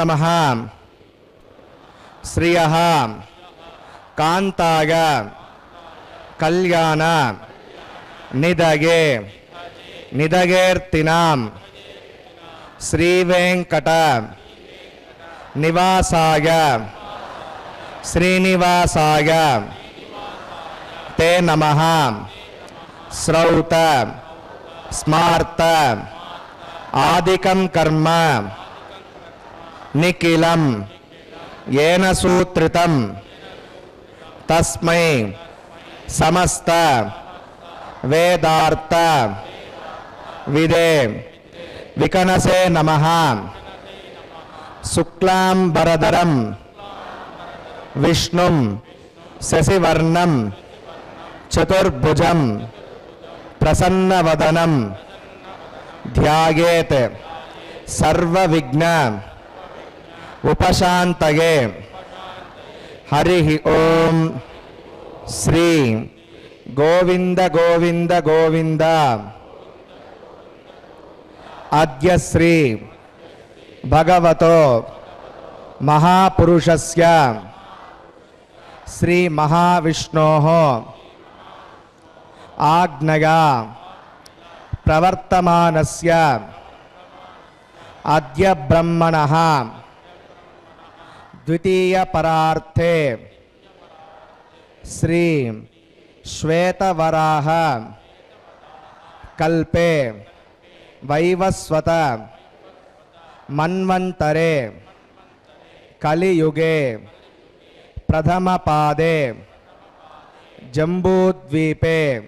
नमः। श्रियः। कांताय कल्याण। निदगे। निदगेर्तिनां श्रीवेङ्कट। निवासाय। श्रीनिवासाय। ते नमः। श्रौत स्मार्त। आदिकं कर्म। निखिलं येन सूत्रित तस्मै समस्त वेदार्थ विदे विकनसे नमः। शुक्लां विष्णु शशिवर्ण चतुर्भुज प्रसन्न प्रसन्नवदनं ध्यायेत्। सर्वविघ्न। ఉపశాంతయే. హరి ఓం శ్రీ గోవింద గోవింద గోవింద. అద్య శ్రీ భగవతో మహాపురుషస్య. శ్రీ మహావిష్ణో. ఆజ్ఞయా ప్రవర్తమానస్య. అద్య బ్రహ్మణ. द्वितीय परार्थे श्री श्वेतवराह। कल्पे। वैवस्वत। मन्वंतरे कलियुगे। प्रथमपादे। जम्बूद्वीपे।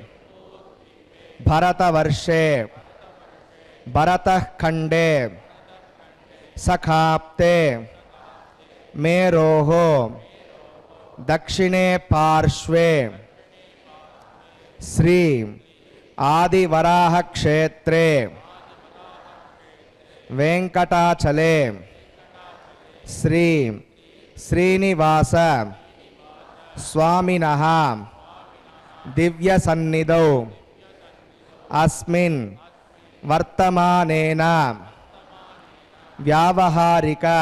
भरतवर्षे। भरतखंडे सखाप्ते। मेरोः दक्षिणे पार्श्वे। श्री आदिवराहक्षेत्रे। वेंकटाचले श्री श्रीनिवास। स्वामिनः। दिव्यसन्निधौ। अस्मिन् वर्तमानेन। व्यावहारिका।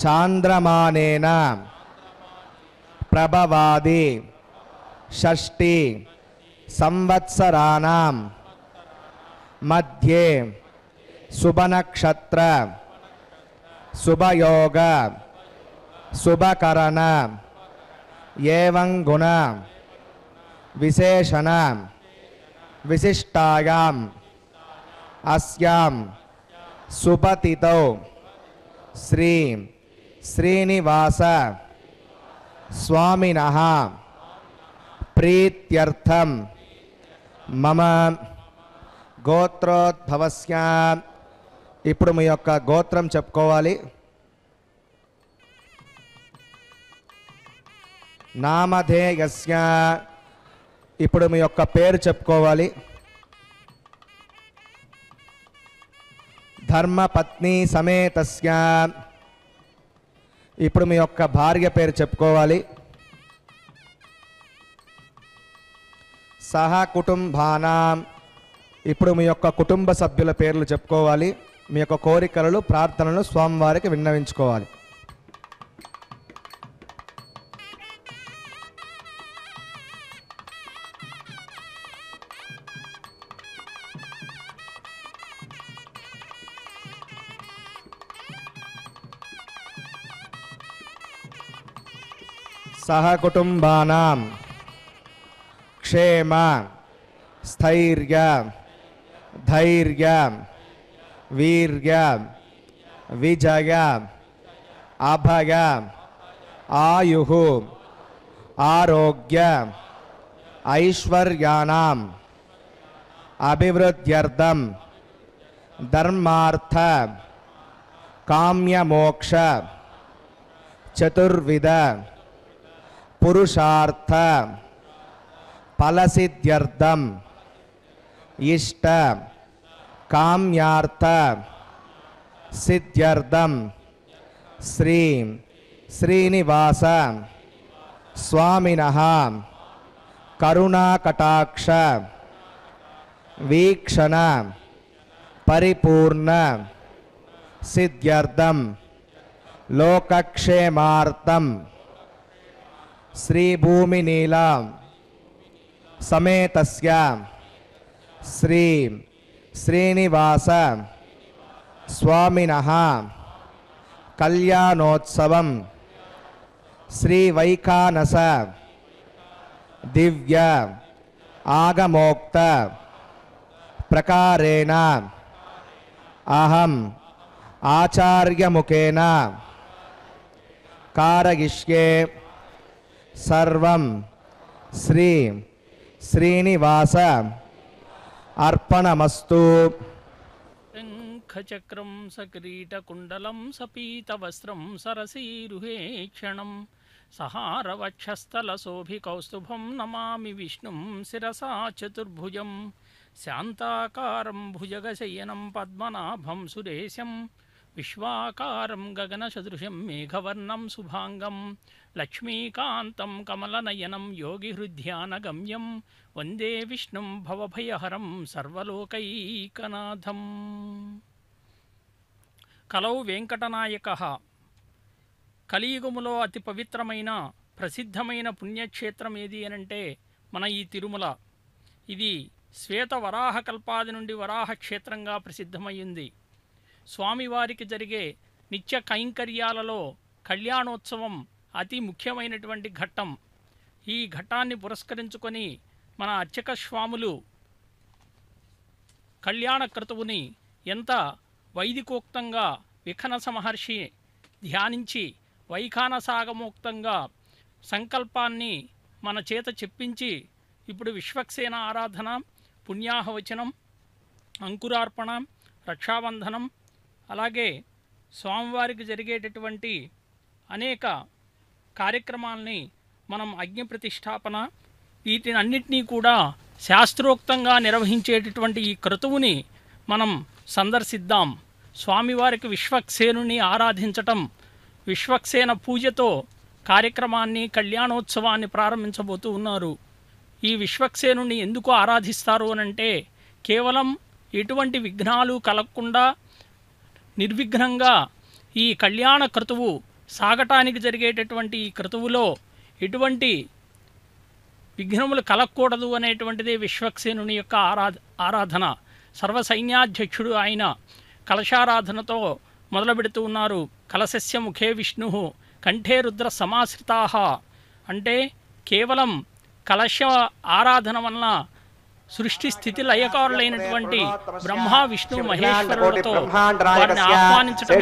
चांद्रमानेन प्रभवादी षष्टि संवत्सरा मध्ये शुभनक्षत्र शुभयोग शुभकरण एवं गुण विशेषण विशिष्टायां अस्याम सुपतितौ श्री శ్రీనివాస స్వామిన ప్రీత్యర్థం మమ గోత్రోద్భవస్య ఇప్పుడు మీ యొక్క గోత్రం చెప్పుకోవాలి. నామధేయస్య. ఇప్పుడు మీ యొక్క పేరు చెప్పుకోవాలి. ధర్మపత్ని సమేతస్య. ఇప్పుడు మీ యొక్క భార్య పేరు చెప్పుకోవాలి. సహా కుటుంబానాం. ఇప్పుడు మీ యొక్క కుటుంబ సభ్యుల పేర్లు చెప్పుకోవాలి. మీ యొక్క కోరికలను ప్రార్థనలు స్వామివారికి విన్నవించుకోవాలి. सहकुटुम्बानां क्षेम स्थर्य धैर्य वीर विजय अभय आयु आरोग्य ऐश्वर्याणां अभिवृद्ध्यर्थं धर्मार्थ काम्यमोक्ष चतुर्विध पुरुषार्थ। फलसिद्ध्यर्थम। इष्ट। काम्यार्थ। सिद्ध्यर्थम। श्री। श्रीनिवास। स्वामीन। करुणाकटाक्ष। वीक्षण। परिपूर्ण। सिद्ध्यर्थम। लोकक्षेमार्थम। श्रीभूमिनीला समेत श्री श्रीनिवास स्वामीन कल्याणोत्सव श्रीवैखानस दिव्य आगमोक्त प्रकारेण अहम आचार्य मुखेन कारयिष्ये सर्वं श्री श्रीनिवास अर्पणमस्तु शङ्खचक्रं सकिरीटकुण्डलं सपीतवस्त्रं सरसीरुहेक्षणं सहारवक्षस्थलशोभिकौस्तुभं नमामि विष्णु शिसा चतुर्भुज शान्ताकारं भुजगशयनम पद्मनाभम सुरेशम విశ్వాకారం గగనసదృశం మేఘవర్ణం శుభాంగం లక్ష్మీకాంతం కమలనయనం యోగిహృద్యానగమ్యం వందే విష్ణుం భవభయహరం సర్వలోకైకనాథం. కలౌ వెంకటనాయక కలియుగములో అతి పవిత్రమైన ప్రసిద్ధమైన పుణ్యక్షేత్రం ఏది అనంటే మన ఈ తిరుమల. ఇది శ్వేత వరాహ కల్పాది నుండి వరాహ క్షేత్రంగా ప్రసిద్ధమైంది స్వామివారికి జరిగే నిత్య కైంకర్యాలలో కళ్యాణోత్సవం అతి ముఖ్యమైనటువంటి ఘట్టం. ఈ ఘట్టాన్ని పురస్కరించుకొని మన అర్చక స్వాములు కళ్యాణ క్రతువుని ఎంత వైదికోక్తంగా విఖనస మహర్షి ధ్యానించి వైఖానసాగమోక్తంగా సంకల్పాన్ని మన చేత చెప్పించి ఇప్పుడు విశ్వక్సేన ఆరాధన పుణ్యాహవచనం అంకురార్పణ రక్షాబంధనం అలాగే స్వామివారికి జరిగేటటువంటి అనేక కార్యక్రమాల్ని మనం అగ్ని ప్రతిష్టాపన వీటిని అన్నిటినీ కూడా శాస్త్రోక్తంగా నిర్వహించేటటువంటి ఈ క్రతువుని మనం సందర్శిద్దాం. స్వామివారికి విశ్వక్సేనుని ఆరాధించటం విశ్వక్సేన పూజతో కార్యక్రమాన్ని కళ్యాణోత్సవాన్ని ప్రారంభించబోతూ ఉన్నారు. ఈ విశ్వక్సేనుని ఎందుకు ఆరాధిస్తారు అనంటే కేవలం ఎటువంటి విఘ్నాలు కలగకుండా నిర్విఘ్నంగా ఈ కళ్యాణ క్రతువు సాగటానికి జరిగేటటువంటి ఈ క్రతువులో ఎటువంటి విఘ్నములు కలగకూడదు అనేటువంటిదే విశ్వక్సేనుని యొక్క ఆరాధ ఆరాధన. సర్వ సైన్యాధ్యక్షుడు ఆయన కలశారాధనతో మొదలు పెడుతూ ఉన్నారు. కలశస్య ముఖే విష్ణు కంఠే రుద్ర సమాశ్రితా. అంటే కేవలం కలశ ఆరాధన వలన సృష్టి స్థితి లయకారులైనటువంటి బ్రహ్మ విష్ణు మహేశ్వరులతో వారిని ఆహ్వానించటమే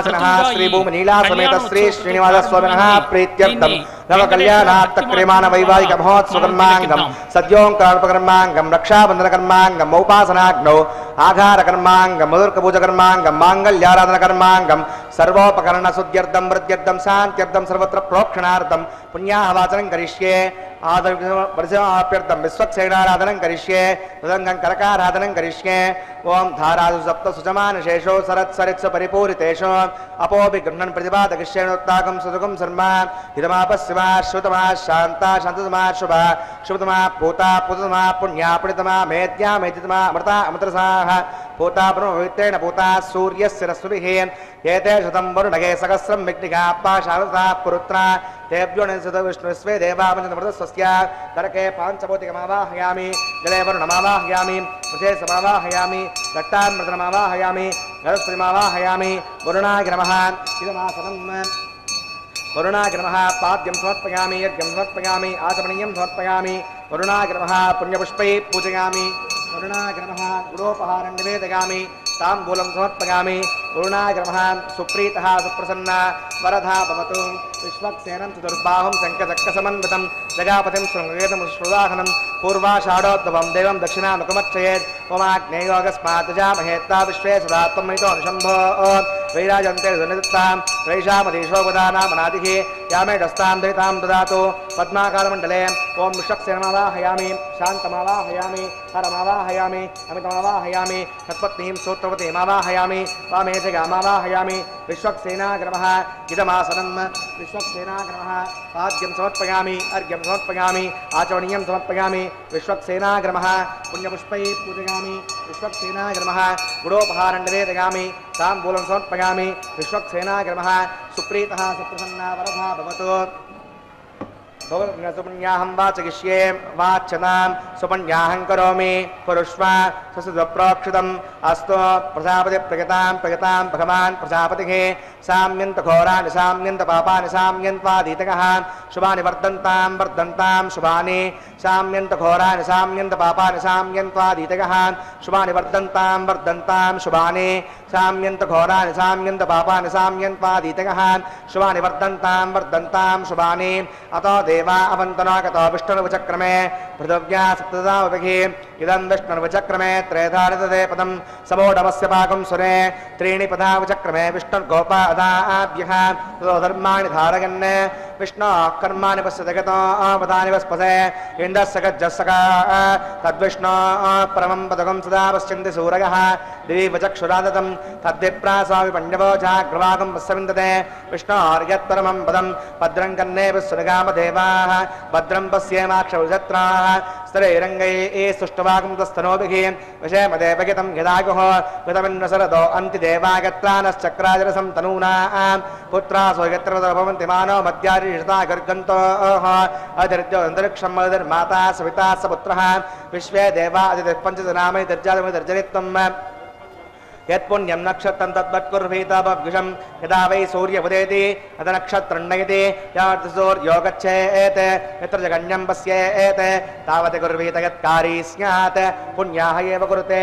క్రతువుగా ఈ శ్రీ శ్రీనివాస స్వామిన కళ్యాణోత్సవం ప్రీత్యర్థం దీన్ని నవ కళ్యాణార్థ క్రియమాణ వైవాహిక మహోత్సవ కర్మాంగం సద్యోంకార్ప కర్మాంగం రక్షాబంధన కర్మాంగం మౌపాసనాగ్నౌ आधार कर्मांगम मधुर्कभुज कर्मांगम आधारकर्माङ्गं कर्मांगम सर्वोपकरण शुद्ध्यर्थम वृद्ध्यर्थम शांत्यर्थम सर्वत्र प्रोक्षणार्थम पुण्यावाचन करिष्ये परिसमाप्यर्थं विश्वक्षेणाराधनं करिष्ये, मृदङ्गं करकाराधन करिष्ये, ॐ धारासु सप्त सुजमान सुजमानशेषो सरत्सरित्स भी अपोऽपि गृह्णन् सुखम शर्म सर्मा पश्चिमा श्रुतमा शांता शांतमा शुभा, शुभतमा पूता पुतमा पुण्या पुणितमा मेत्या मेतितमा अमृता, अमृतसा। भूता ब्रह्मवित्रेण भूता सूर्यस्य रश्मिभिः एते शतं वरुणगे सहस्रं विघ्निघाप्ता शारदा पुरुत्रा तेभ्योणिसुत विष्णुस्वे देवामृतस्य करके पाञ्चभौतिकमावाहयामि जले वरुणमावाहयामि मृते समावाहयामि रक्तामृतमावाहयामि गरुस्त्रिमावाहयामि वरुणाग्रमः इदमासनम् पाद्यम समर्पयामी यज्ञ समर्पयामी आचमणीय समर्पयामी समर्पयामि वरुणाग्रमः पुण्यपुष्पैः पूजयामि वरुणाग्रमः गुडोपहारं निवेदयामि ताम्बूलं समर्पयामि। वरुणाग्रमः सुप्रीतः सुप्रसन्ना वरधा भवतु। विश्वक्सेनं चतुर्बाहुं शङ्खचक्रसमन्वितं जगापतिं शृङ्गेतमुश्रुदाहनं पूर्वाषाढोद्भवं देवं दक्षिणामुखमर्चयेत् ओमाग्नेयोगस्मात्जामहेत्ता विश्वे सदा त्वमयितोऽनुशम्भो वैराजन्ते ध्वनिदत्तां त्रैषामधीशोपदानामनादिः यामेडस्तां दयितां ददातु। पद्माकारमण्डले ॐ विषक्सेनमावाहयामि, शान्तमावाहयामि, हरमावाहयामि, अमितमावाहयामि, सत्पत्नीं सूत्रवतीमावाहयामि, वामेजगामावाहयामि, विश्वक्सेनाग्रमः गितमासनं विश्व विश्वक्सेनाग्रमः पाद्यं अर्घ्यम अर्घ्यं समर्पयामि, आचरणीयं समर्पयामि विश्वक्सेनाग्रमः पुण्यपुष्पैः पूजयामि विश्वक्सेनाग्रमः गुडोपहारं निवेदयामि ताम्बूलं समर्पयामि विश्वक्सेनाग्रमः सुप्रसन्ना, वरदा भवतु। सुपुण्याहं वा चिकिष्ये वाचनां सुपुण्याहं करोमि। पुरुष्वा ससुप्रोक्षितम् अस्तु, प्रजापति प्रगतां प्रगतां भगवान् प्रजापतिः। साम्यन्तघोरा निसाम्यन्तपापा निसाम्यन्त्वादीतकः शुभानि वर्धन्तां वर्धन्तां शुभानि। साम्यन्त घोरा साम्यन्त पापान् साम्यन्त्वाधीतगः शुभानि वर्धंता वर्धन्तां शुभानि। साम्यन्त घोरान् साम्यन्त पापान् साम्यन्त्वाधीतगः शुभानि वर्धन्तां वर्धन्तां शुभानि। अतो देवा अवन्तनागतो विष्णुर्वचक्रमे। पृथिव्या सप्तदावभिः इदं विष्णुर्वचक्रमे त्रयधारतदे पदं। समोढमस्य पाकं सुरे। त्रीणि पदावचक्रमे विष्णुर्गोपादाभ्यः धर्माणि धारयन्। विष्णो कर्माणि पश्यजगतो पदानि वस्पसे इन्दस्सगज्जस्सग तद्विष्णो परमं पदकं सदा पश्यन्ति सूरयः दिवीवचक्षुरादतं तद्विप्रासामि पण्डवो जाग्रवागं पश्यविन्दते। विष्णोर्यत्परमं पदं, भद्रं कन्ने पुस्सुरगामदेवाः। भद्रं पश्येमाक्षवृजत्राः स्तरैरङ्गैः सुष्टवागं तस्तनोभिः विषयमदेवगितं यदागुः कृतमिन्वसरदो अन्तिदेवागत्रानश्चक्राजरसं तनूनां। पुत्रासो ऋषतागर्गन्तोः अदर्द्यो अन्तरिक्षम् अदर्माता सविता यदा वै सूर्य उदेति अथ नक्षत्रण्णयति यार्थसूर्यो गच्छेत् यत्र जगण्यं पश्येत्, तावत् कुर्वीत यत्कारी स्यात्, पुण्याः एव कुरुते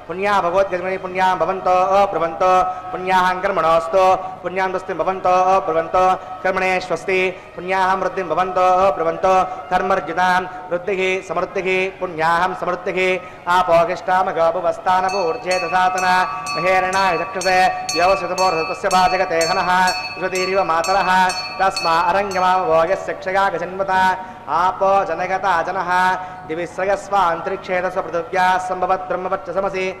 पुण्या भगवत भगवद्गजमणि पुण्या भवंत अब्रवन्त। पुण्या कर्मणस्त पुण्यां दस्तिं भवंत अब्रवन्त। कर्मणे स्वस्ति पुण्या वृद्धि भवंत मृद्धिं कर्मर्जिता वृद्धि, समृद्धि। पुण्या समृद्धि। पुण्याहं समृद्धिः पूर्जे दधातना। महेरणा चक्षुषे। व्यवसितपोर्धतस्य वाचगते हनः। श्रुतिरिव मातरः। तस्मा अरङ्गमावभोगस्य क्षयागजन्मता। आपो जनगता जनः। दिविस्रगस्वान्तरिक्षेतस पृथिव्या सम्भवत् ब्रह्मवच्च समसि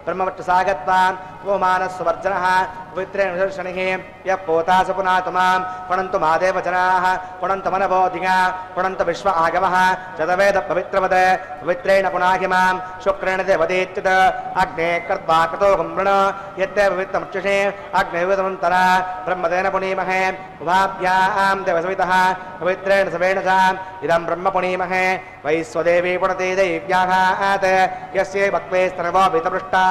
ब्रह्मवक्षसागत्वान् त्वमानस्वर्जनः पवित्रेण विदर्शनिः, यः पोतास पुनातुमां पुणन्तु मादेव जनाः पुणन्तमनबोधिगा पुणन्त विश्व आगमः चतवेद पवित्रवद, पवित्रेण पुनाहिमां शुक्रेण देवदेत्युत अग्ने कृत्वा कृतो गुम्रण, यत्ते पवित्रमुच्यसे अग्निविदमन्तरा ब्रह्मदेन पुनीमहे उभाभ्यां देवसवितः, पवित्रेण सवेण च इदं ब्रह्म पुनीमहे वैश्वदेवी पुणते दैव्याघात् यस्यै भक्त्वे स्तनवो भीतपृष्टाः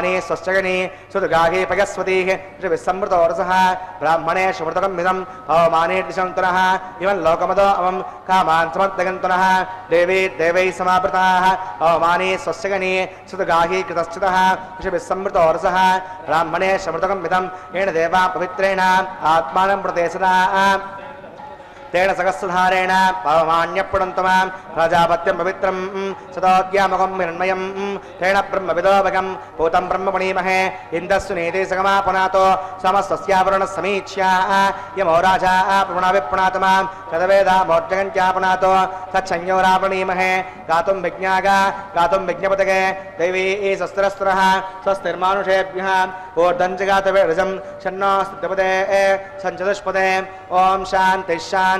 ब्रह्मणे स्वश्चगने सुदुर्गाहे पयस्वतेः समृतोरसः ब्राह्मणे सुमृतकं मिदं हवमाने दिशन्तनः लोकमदो अवं कामान् समर्थगन्तनः देवे देवैः समापृताः हवमाने स्वश्चगने सुदुर्गाहि कृतश्चितः ऋषभिस्समृतोरसः ब्राह्मणे समृतकं येन देवा पवित्रेण, आत्मानं प्रदेशनाः तेन सहस्रधारेण पवमान्यपुणन्तमां प्रजापत्यं पवित्रं सदोद्यामकं हिरण्मयं तेन ब्रह्मविदोभगं भूतं ब्रह्मपणीमहे इन्दस्सु नीते सगमापुनातो समस्तस्यावरणः समीक्ष्या यमो राजा प्रपुणाभिपुणातमां तदवेदामोर्जगन्त्यापुनातो तच्छंयोरावणीमहे गातुं विज्ञागा, गातुं विज्ञपतगे दैवी शस्त्रस्त्रः स्वस्तिर्मानुषेभ्यः ऊर्धञ्जगातवेरजं षण्णोस्तपदे सञ्चतुष्पदे। ॐ शान्तिः शान्तिः।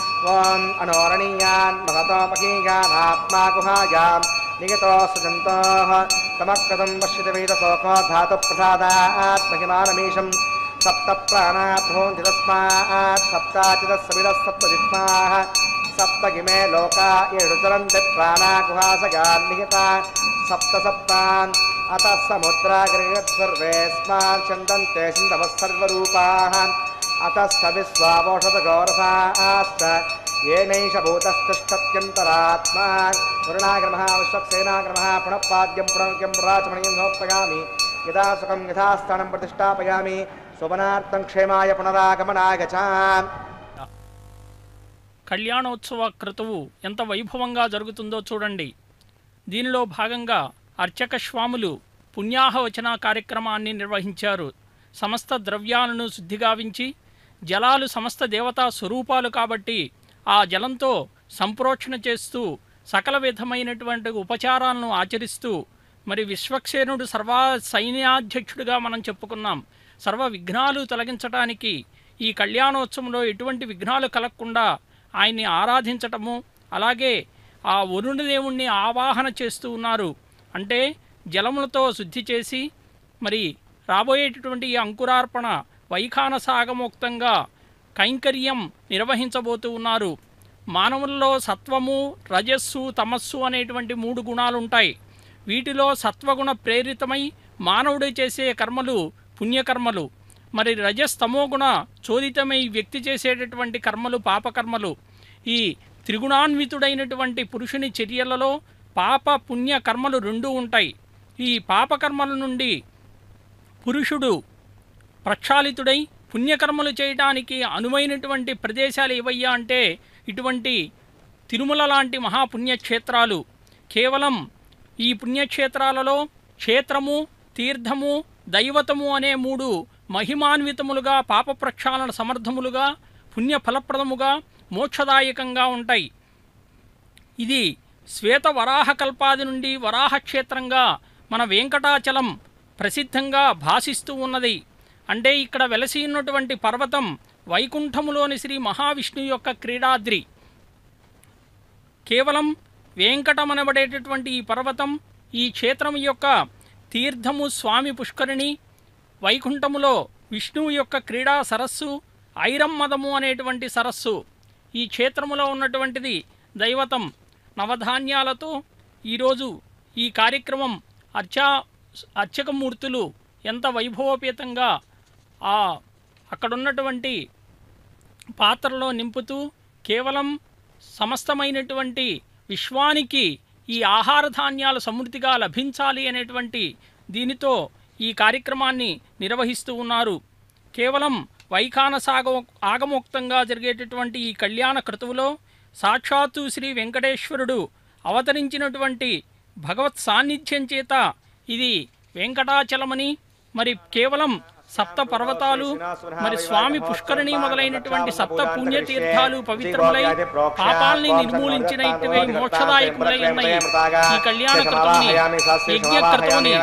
ॐ अनोरणीयान् भगतोपकीयानात्मा गुहायां निगतो सजन्तोः तमकृतं पश्यति वेदशोको धातुप्रसादात्महिमानमीशं सप्त प्राणाभ्रोन्ति तस्मात् सप्ताचिदः सविदः सप्तजिह्माः लोका येषुचरन्ति सप्त सप्तान् अतः समुद्रागृहत् सर्वेऽस्मान् चन्दन्ते सिन्धवः सर्वरूपाः। సముద్రాగ్రగత్ సర్వేస్మాన్ చందంతే సింధవः సర్వరూపాः అతస్థ విశ్వావోషధ గౌరసాశ్చ ఏనైష భూతస్థిష్టత్యంతరాత్మా వరుణాగ్రమः విశ్వక్సేనాగ్రమः పునః పునర్గ్యం రాచమణీయం సమర్పయామి యథా యథాస్థానం ప్రతిష్టాపయామి శుభనార్థం క్షేమాయ పునరాగమనాగచాన్ కళ్యాణోత్సవ క్రతువు ఎంత వైభవంగా జరుగుతుందో చూడండి. దీనిలో భాగంగా అర్చక స్వాములు పుణ్యాహవచన కార్యక్రమాన్ని నిర్వహించారు. సమస్త ద్రవ్యాలను శుద్ధిగావించి జలాలు సమస్త దేవతా స్వరూపాలు కాబట్టి ఆ జలంతో సంప్రోక్షణ చేస్తూ సకల విధమైనటువంటి ఉపచారాలను ఆచరిస్తూ మరి విశ్వక్సేనుడు సర్వ సైన్యాధ్యక్షుడిగా మనం చెప్పుకున్నాం. సర్వ విఘ్నాలు తొలగించడానికి ఈ కళ్యాణోత్సవంలో ఎటువంటి విఘ్నాలు కలగకుండా ఆయన్ని ఆరాధించటము అలాగే ఆ వరుణదేవుణ్ణి ఆవాహన చేస్తూ ఉన్నారు. అంటే జలములతో శుద్ధి చేసి మరి రాబోయేటటువంటి ఈ అంకురార్పణ వైఖానసాగముక్తంగా కైంకర్యం నిర్వహించబోతూ ఉన్నారు. మానవుల్లో సత్వము రజస్సు తమస్సు అనేటువంటి మూడు గుణాలుంటాయి. వీటిలో సత్వగుణ ప్రేరితమై మానవుడు చేసే కర్మలు పుణ్యకర్మలు. మరి రజస్తమోగుణ చోదితమై వ్యక్తి చేసేటటువంటి కర్మలు పాపకర్మలు. ఈ త్రిగుణాన్వితుడైనటువంటి పురుషుని చర్యలలో పాప పుణ్య కర్మలు రెండూ ఉంటాయి. ఈ పాపకర్మల నుండి పురుషుడు ప్రక్షాళితుడై పుణ్యకర్మలు చేయడానికి అనువైనటువంటి ప్రదేశాలు ఏవయ్యా అంటే ఇటువంటి తిరుమల లాంటి మహాపుణ్యక్షేత్రాలు. కేవలం ఈ పుణ్యక్షేత్రాలలో క్షేత్రము తీర్థము దైవతము అనే మూడు మహిమాన్వితములుగా పాప ప్రక్షాళన సమర్థములుగా పుణ్య ఫలప్రదముగా మోక్షదాయకంగా ఉంటాయి. ఇది శ్వేత వరాహ కల్పాది నుండి వరాహ క్షేత్రంగా మన వెంకటాచలం ప్రసిద్ధంగా భాసిస్తూ ఉన్నది. అంటే ఇక్కడ వెలసి ఉన్నటువంటి పర్వతం వైకుంఠములోని శ్రీ మహావిష్ణువు యొక్క క్రీడాద్రి. కేవలం వెంకటమనబడేటటువంటి ఈ పర్వతం ఈ క్షేత్రం యొక్క తీర్థము స్వామి పుష్కరిణి వైకుంఠములో విష్ణువు యొక్క క్రీడా సరస్సు ఐరమ్మదము అనేటువంటి సరస్సు. ఈ క్షేత్రములో ఉన్నటువంటిది దైవతం. నవధాన్యాలతో ఈరోజు ఈ కార్యక్రమం అర్చా అర్చకమూర్తులు ఎంత వైభవోపేతంగా ఆ అక్కడున్నటువంటి పాత్రలో నింపుతూ కేవలం సమస్తమైనటువంటి విశ్వానికి ఈ ఆహార ధాన్యాలు సమృద్ధిగా లభించాలి అనేటువంటి దీనితో ఈ కార్యక్రమాన్ని నిర్వహిస్తూ ఉన్నారు. కేవలం వైఖాన సాగ ఆగమోక్తంగా జరిగేటటువంటి ఈ కళ్యాణ క్రతువులో సాక్షాత్తు శ్రీ వెంకటేశ్వరుడు అవతరించినటువంటి భగవత్ సాన్నిధ్యం చేత ఇది వెంకటాచలమని మరి కేవలం సప్త పర్వతాలు మరి స్వామి పుష్కరిణి మొదలైనటువంటి సప్త పుణ్యతీర్థాలు పవిత్రములై పాపాల్ని నిర్మూలించిన ఇటువై మోక్షదాయకులై ఉన్నాయి. ఈ కళ్యాణ క్రతువుని యజ్ఞ క్రతువుని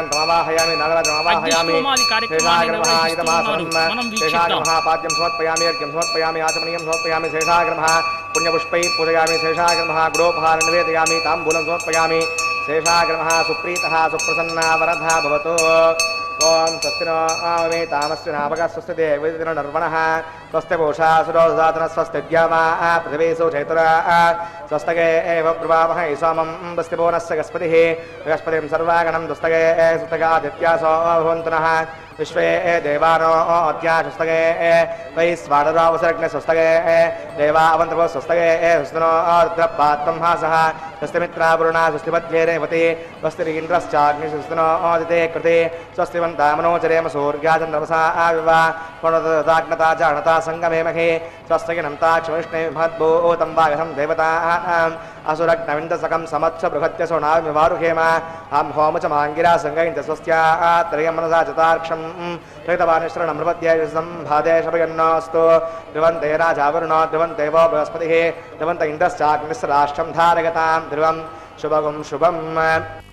అగ్నిహోమాది కార్యక్రమాన్ని నిర్వహిస్తున్నారు మనం వీక్షిద్దాం. పాద్యం సమర్పయామి అర్ఘ్యం సమర్పయామి ఆచమనీయం సమర్పయామి శేషాగ్రమః పుణ్యపుష్పై పూజయామి శేషాగ్రమः గృహోపహార నివేదయామి తాంబూలం సమర్పయామి శేషాగ్రమः సుప్రీతः సుప్రసన్నా వరధः భవతు. ओम स्वस्तिनो आमे तामस्य नामक स्वस्ति देवदिनो नर्वणः। स्वस्ति पूषा सुरोधातन स्वस्तिद्यामा पृथिवीसु चैतुरा स्वस्तगे एव प्रभावः ईसामं स्वस्ति भुवनस्य गस्पतिः। बृहस्पतिं सर्वागणं दुस्तगे सुस्तगादित्यासो भवन्तु नः विश्वे देवानो अत्या स्वस्तगे ए। वै स्वाडरावसरग्ने स्वस्तगे देवा अवन्तभो स्वस्तगे ए। स्वस्तनो रुद्रपात्रं हासः स्वस्तिमित्रावरुणा स्वस्तिपद्ये रेवते। स्वस्तिरिन्द्रश्चाग्निस्वस्तनो कृते। स्वस्ति मनोचरेम सूर्याचन्द्रमसा आविव प्रणताग्नता चाणता सङ्गमेमहे स्वस्तगिनन्ता क्षविष्णेभद्भूतं वागधं देवतानाम्। असुरग्नविन्दसकं समत्स बृहत्य सुणाविवारुहेम अहं होम च माङ्गिरा सङ्गयिन्त स्वस्यात्रयं मनसा चतार्क्षं हृतवानिश्रणमृपद्यसम्भादे शपयन्नास्तु। ध्रुवन्ते राजावरुणो ध्रुवन्ते वो बृहस्पतिः। ध्रुवन्त इन्द्रश्चाग्निस्राष्ट्रं धारगतां ध्रुवं। शुभगुं शुभम्।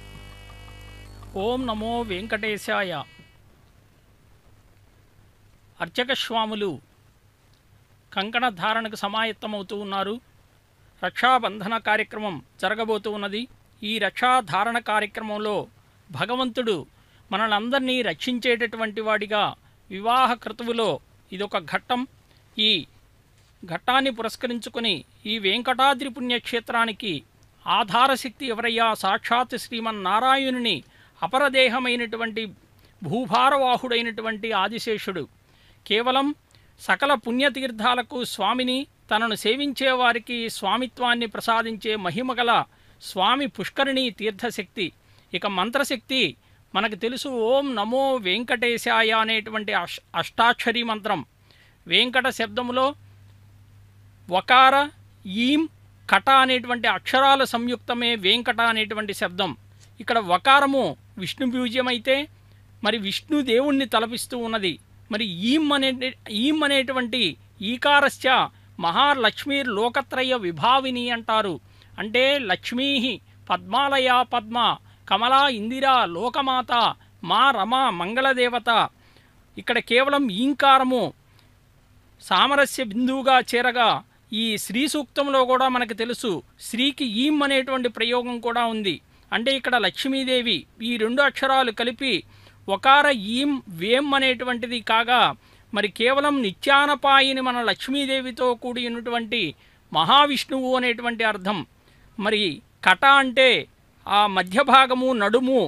ఓం నమో వెంకటేశాయ. అర్చక స్వాములు కంకణ ధారణకు సమాయత్తమవుతూ ఉన్నారు. రక్షాబంధన కార్యక్రమం జరగబోతూ ఉన్నది. ఈ రక్షాధారణ కార్యక్రమంలో భగవంతుడు మనలందరినీ రక్షించేటటువంటి వాడిగా వివాహ క్రతువులో ఇదొక ఘట్టం. ఈ ఘట్టాన్ని పురస్కరించుకుని ఈ వెంకటాద్రి పుణ్యక్షేత్రానికి ఆధారశక్తి ఎవరయ్యా? సాక్షాత్ శ్రీమన్నారాయణుని అపరదేహమైనటువంటి భూభారవాహుడైనటువంటి ఆదిశేషుడు. కేవలం సకల పుణ్యతీర్థాలకు స్వామిని తనను సేవించే వారికి స్వామిత్వాన్ని ప్రసాదించే మహిమగల స్వామి పుష్కరిణి తీర్థశక్తి. ఇక మంత్రశక్తి మనకు తెలుసు ఓం నమో వెంకటేశాయ అనేటువంటి అష్ అష్టాక్షరి మంత్రం. వెంకట శబ్దములో వకార ఈం కట అనేటువంటి అక్షరాల సంయుక్తమే వెంకట అనేటువంటి శబ్దం. ఇక్కడ వకారము విష్ణు బీజం అయితే మరి విష్ణు దేవుణ్ణి తలపిస్తూ ఉన్నది. మరి ఈం అనే ఈం అనేటువంటి ఈకారస్య మహాలక్ష్మీర్ లోకత్రయ విభావిని అంటారు. అంటే లక్ష్మీ పద్మాలయ పద్మ కమలా ఇందిరా లోకమాత మా రమ మంగళదేవత. ఇక్కడ కేవలం ఈంకారము సామరస్య బిందువుగా చేరగా ఈ శ్రీ సూక్తంలో కూడా మనకు తెలుసు. శ్రీకి ఈం అనేటువంటి ప్రయోగం కూడా ఉంది. అంటే ఇక్కడ లక్ష్మీదేవి ఈ రెండు అక్షరాలు కలిపి ఒకార ఈం వేం అనేటువంటిది కాగా మరి కేవలం నిత్యానపాయిని మన లక్ష్మీదేవితో కూడినటువంటి మహావిష్ణువు అనేటువంటి అర్థం. మరి కట అంటే ఆ మధ్య భాగము నడుము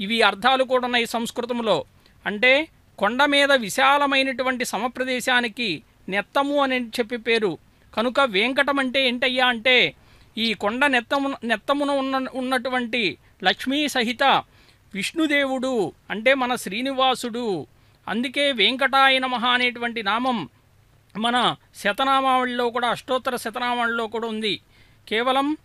ఇవి అర్థాలు కూడా ఉన్నాయి సంస్కృతంలో. అంటే కొండ మీద విశాలమైనటువంటి సమప్రదేశానికి నెత్తము అని చెప్పి పేరు. కనుక వెంకటం అంటే ఏంటయ్యా అంటే ఈ కొండ నెత్తము నెత్తమున ఉన్న ఉన్నటువంటి లక్ష్మీ సహిత విష్ణుదేవుడు అంటే మన శ్రీనివాసుడు అందుకే వెంకటాయ నమః అనేటువంటి నామం మన శతనామావళిలో కూడా అష్టోత్తర శతనామావళిలో కూడా ఉంది. కేవలం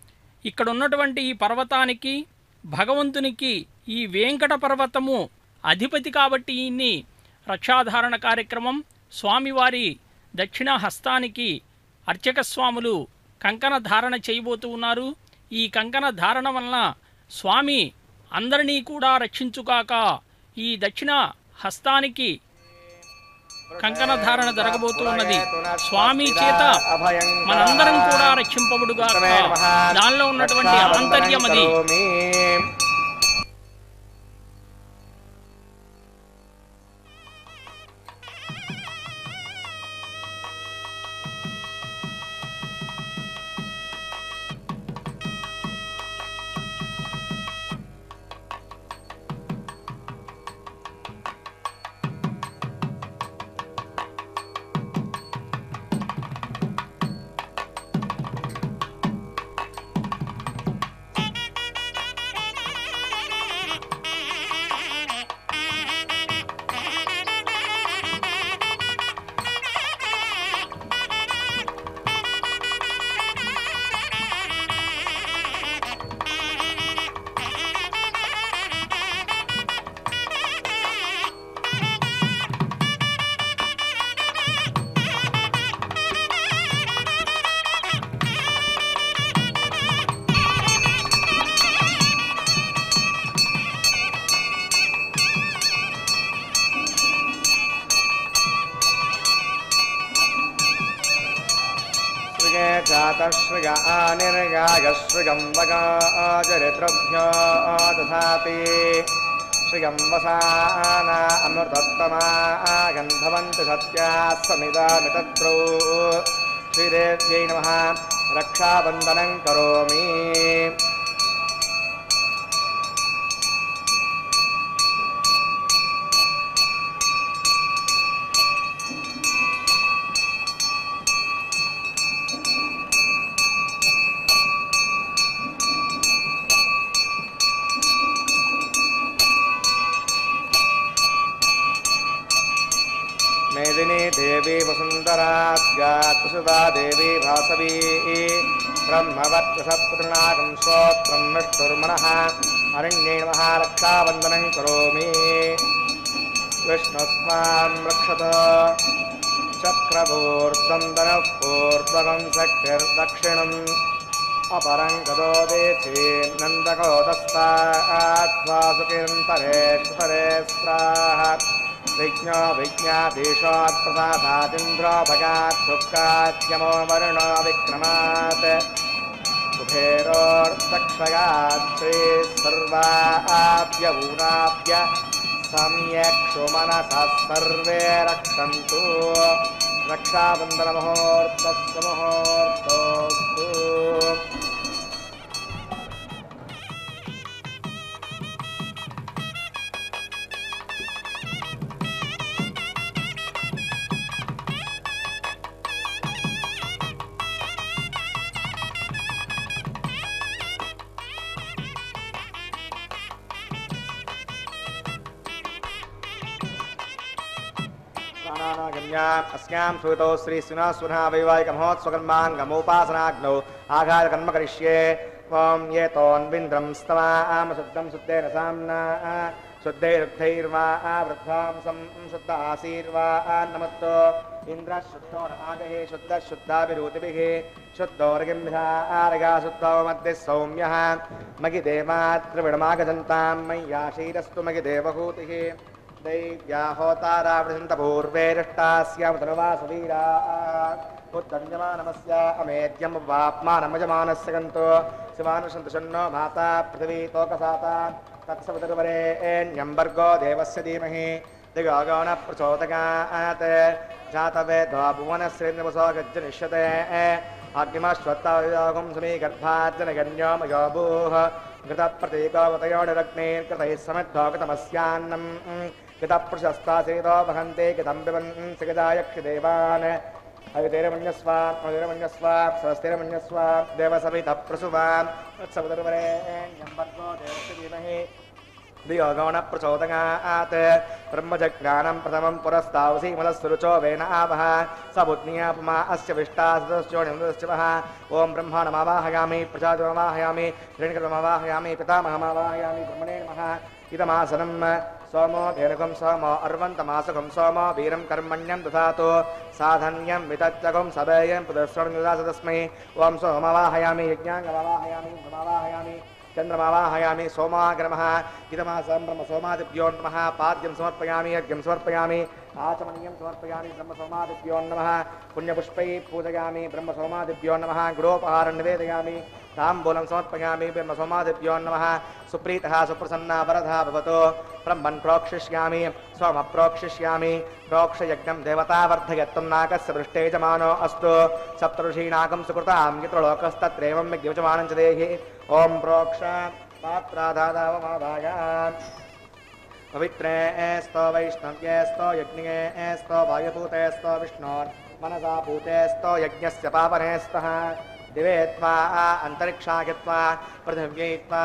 ఇక్కడ ఉన్నటువంటి ఈ పర్వతానికి భగవంతునికి ఈ వెంకట పర్వతము అధిపతి కాబట్టి ఈయన్ని రక్షాధారణ కార్యక్రమం స్వామివారి దక్షిణ హస్తానికి అర్చక స్వాములు కంకణ ధారణ చేయబోతూ ఉన్నారు. ఈ కంకణ ధారణ వలన స్వామి అందరినీ కూడా రక్షించుగాక ఈ దక్షిణ హస్తానికి కంకణ ధారణ జరగబోతూ ఉన్నది. స్వామి చేత మనందరం కూడా రక్షింపబడుగా దానిలో ఉన్నటువంటి ఆంతర్యం అది आनिर्गागश्रुगं वगाचरित्रभ्यो दधाति श्रियं वसाना अमृतत्तमा गन्धवन्ति सत्याः समिदामितद्रौ श्रीदेव्यै नमः। रक्षाबन्धनं करोमि देवी भासवी। ब्रह्मवक्षसत्पुत्रिनाकं श्रोत्रं विष्णुर्मनः अरण्येण महारक्षावन्दनं करोमि। विष्णुस्मान् रक्षत। चक्रपूर्बन्दनपूर्बं शक्तिर्दक्षिणम्। अपरं करो देशे नन्दकोदस्ता आत्मा सुकिन्तरे परेश्व परे विज्ञो सुक्काद्यमो वरुणो विक्रमात्। कुबेरोर्दक्षगात्रे सर्वाभ्यवूनाभ्य सम्यक्षु मनसः सर्वे रक्षन्तु। रक्षाबन्धनमुहूर्तस्य मुहूर्तोऽस्तु अस्याम सुतो श्री सुना सुना वैवाहिक महोत्सवकर्मान् आघात आघातकर्म करिष्ये ॐ ये तोन्विन्द्रं स्तवा आमशुद्धं शुद्धेन साम्ना शुद्धैरुद्धैर्वा वृद्धांसं शुद्ध आशीर्वा, नमस्तो। इन्द्रशुद्धो आगहे, शुद्धशुद्धाभिरुतिभिः शुद्धोर्गिम्भिधारगा शुद्धो मध्ये सौम्यः। मयि देवात्रिविडमागजन्तां मय्याशीरस्तु मयि देवहूतिः धनुवासवीरा उद्दण्यमानमस्य अमेध्यं वाप्मानमजमानस्य गन्तो। शिवानुसन्तुषन्नो माता पृथिवी तोकसाता। तत्सवितुर्वरेण्यम्बर्गो देवस्य धीमहि। दिगोगौणप्रचोदकात् जातवेदो भुवनश्रीनिवसो गज्जनिष्यते। अग्निमश्वत्तायुगं समीगर्भार्जनगण्यो मयो कृतप्रशस्तासेतो वहन्ते कृतं पिबन् सिगजायक्षिदेवान् अवितेरमन्यस्वा अविरमन्यस्व स्वस्तिरमन्यस्व देवसवितः प्रसुवान् तत्सवितुर्वरेण्यम्बर्गो देवस्य धीमहि। दियोगौणप्रचोदगात् ब्रह्मजज्ञानं प्रथमं पुरस्तावसि मलस्सुरुचो वेन आवह। स बुद्ध्यापमा अस्य विष्टासदश्चोणिमदश्चवः ॐ ब्रह्माणमावाहयामि प्रजातमवाहयामि हिरण्यकर्ममावाहयामि पितामहमावाहयामि, ब्रह्मणे नमः। इदमासनं सोमो धेनुकं सोमो अर्वन्तमासकं सोमो वीरं कर्मण्यं दधातु साधन्यं वितत्यकं सभेयं प्रदर्शनं ददातु तस्मै ॐ सोमवाहयामि यज्ञाङ्गमावाहयामि ब्रह्मवाहयामि चन्द्रमावाहयामि, सोमाग्रमः। इदमासं ब्रह्म सोमादिभ्यो नमः। पाद्यं समर्पयामि, यज्ञं समर्पयामि, आचमनीयं समर्पयामि, ब्रह्म सोमादिभ्यो नमः। पुण्यपुष्पैः पूजयामि, ब्रह्म सोमादिभ्यो नमः। गुरोपहारं निवेदयामि। ताम्बूलं समर्पयामि ब्रह्म सोमादिभ्यो नमः। सुप्रीतः, सुप्रसन्ना, वरदः भवतु। ब्रह्मन् प्रोक्षिष्यामि, स्वम प्रोक्षिष्यामि। प्रोक्षयज्ञं देवतावर्धयत्वं नाकस्य पृष्ठे यजमानो अस्तु। सप्तऋषीनाकं सुकृतां, यत्रलोकस्तत्रैवं यज्ञयजमानं च देहि। ॐ प्रोक्ष पात्राधादावमादायान् पवित्रे स्तो वैष्णव्ये स्तो यज्ञे स्तो वायुभूते स्तो विष्णोर् मनसा भूते स्तो यज्ञस्य पावने स्तः दिवे त्वा अन्तरिक्षा गत्वा पृथिव्यै त्वा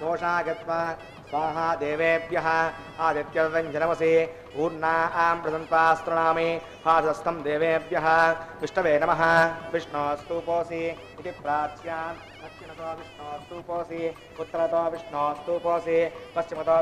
कोशा गत्वा स्वाहा देवेभ्यः आदित्यव्यञ्जनमसि ऊर्णा आं प्रसन्त्वास्तृणामि हासस्तं देवेभ्यः विष्णवे नमः विष्णोस्तूपोऽसि इति प्राच्यान् दक्षिणतो विष्णोस्तूपोऽसि उत्तरतो विष्णोस्तूपोऽसि पश्चिमतो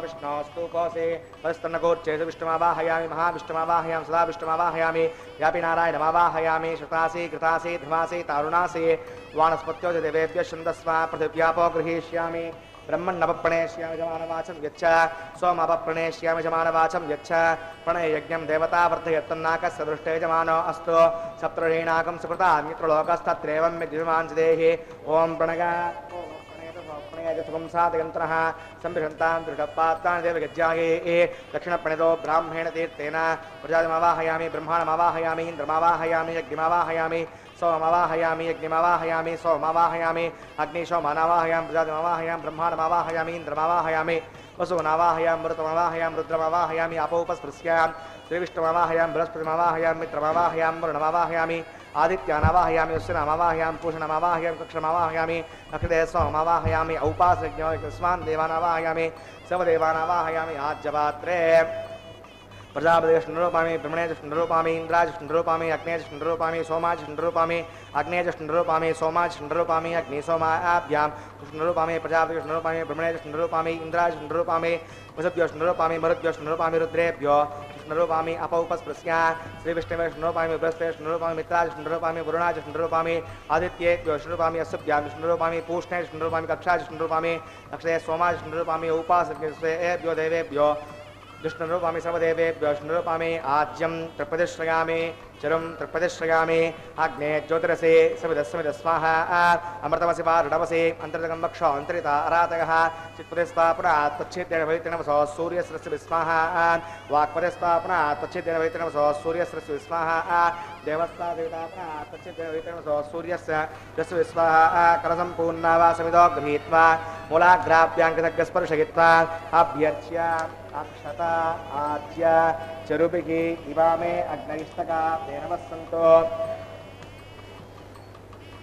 परिस्तन्नकोर्चेषु विष्णुमावाहयामि, महाविष्णुमावाहयामि सदा विष्णुमावाहयामि व्यापि नारायणमावाहयामि श्रुतासि कृतासि, ध्रुवासि, तारुणासि, वानस्पत्यो देवेभ्यः शन्दस्व पृथिव्यापो गृहीष्यामि ब्रह्मण्णपप्रणेष्यामि जमानवाचं यच्छ, सोमपप्रणेष्यामि जमानवाचं यच्छ, प्रणययज्ञं देवता वर्धयत्तन्नाकस्य दृष्टे जमानो अस्तु सप्तऋषीणाकं सुकृतान्यत्र लोकस्तत्रैवं विद्युमान् देहि ॐ प्रणगा। सुखम साधयंत्र संभ्रंता दृढ़पाताज्ञागे ए, दक्षिणप्रणितो ब्राह्मण तीर्थेन। प्रजाजमावाहयामि ब्रह्माणमावाहयामि, इन्द्रमावाहयामि, यज्ञमावाहयामि, सोममावाहयामि यज्ञमावाहयामि, सोममावाहयामि, अग्निशोमानावाहयामि प्रजाजमावाहयामि ब्रह्माणमावाहयामि, इन्द्रमावाहयामि वसुनावाहयामि मृतमावाहयामि, रुद्रमावाहयामि, आपोपस्पृश्यामि, श्रीविष्णुमावाहयामि, बृहस्पतिमावाहयाम, मित्रमावाहयाम, वरुणमावाहयामि आदित्यानावाहयामि उस्यनामावाहयां पूषणमावाहयां कक्षमावाहयामि अक्षदे सोममावाहयामि औपासज्ञस्वान् देवानावाहयामि सर्वदेवानावाहयामि आज्यपात्रे। प्रजापतिष्णुरूपामि ब्रह्मणेजष्णुरूपामि इन्द्राजष्णुरूपामि अग्नेजष्णुरूपामि सोमाजष्णुरूपामि अग्नेजष्णुरूपामि सोमाजष्णुरूपामि अग्निसोमाभ्यां कृष्णरूपामि प्रजापतिष्णुरूपामि ब्रह्मणेजष्णुरूपामि इन्द्राजष्णुरूपामि वसुभ्योष्णुरूपामि मरुद्योष्णुरूपामि रुद्रेभ्यो नरोपामी अप उपस्पृश्या श्रीविष्णवे शृणोपामि बृहस्ते शृणोपामि मित्राज शृणोपामि वरुणाज शृणोपामि आदित्ये शृणोपामि अस्भ्यां शृणोपामि, पूष्णे शृणोपामि कक्षाज शृणोपामि, अक्षय सोमाज शृणोपामि उपासभ्यो देवेभ्यो दुष्णुरूपामि सर्वदेवेभ्यो शृणुरूपामि आज्यं त्रिपदिश्रयामि చరం తృక్పతిశ్రయామి ఆగ్నే జ్యోతిరసే సమిదస్మిద స్వాహ అమృతమసి వాడవసి అంతర్గం వక్ష అంతరిత అరాతగ చిత్పతిస్థాపన త్వచ్చేద్దేన వైతనవసో సూర్యస్రస్సు విస్మాహ వాక్పతిస్థాపన త్వచ్చేద్దేన వైతనవసో సూర్యస్రస్సు విస్మాహ దేవస్థాదేవతాపన త్వచ్చేద్దేన వైతనవసో సూర్యస్య విస్వాహ కరసంపూర్ణ వా సమిదో గృహీత్వా మూలాగ్రాభ్యాంకృతగ్రస్పర్శయిత్వా అభ్యర్చ్య అక్షత ఆచ్య चरुपिकी इवामे अग्नयिष्टका देनवः सन्तो।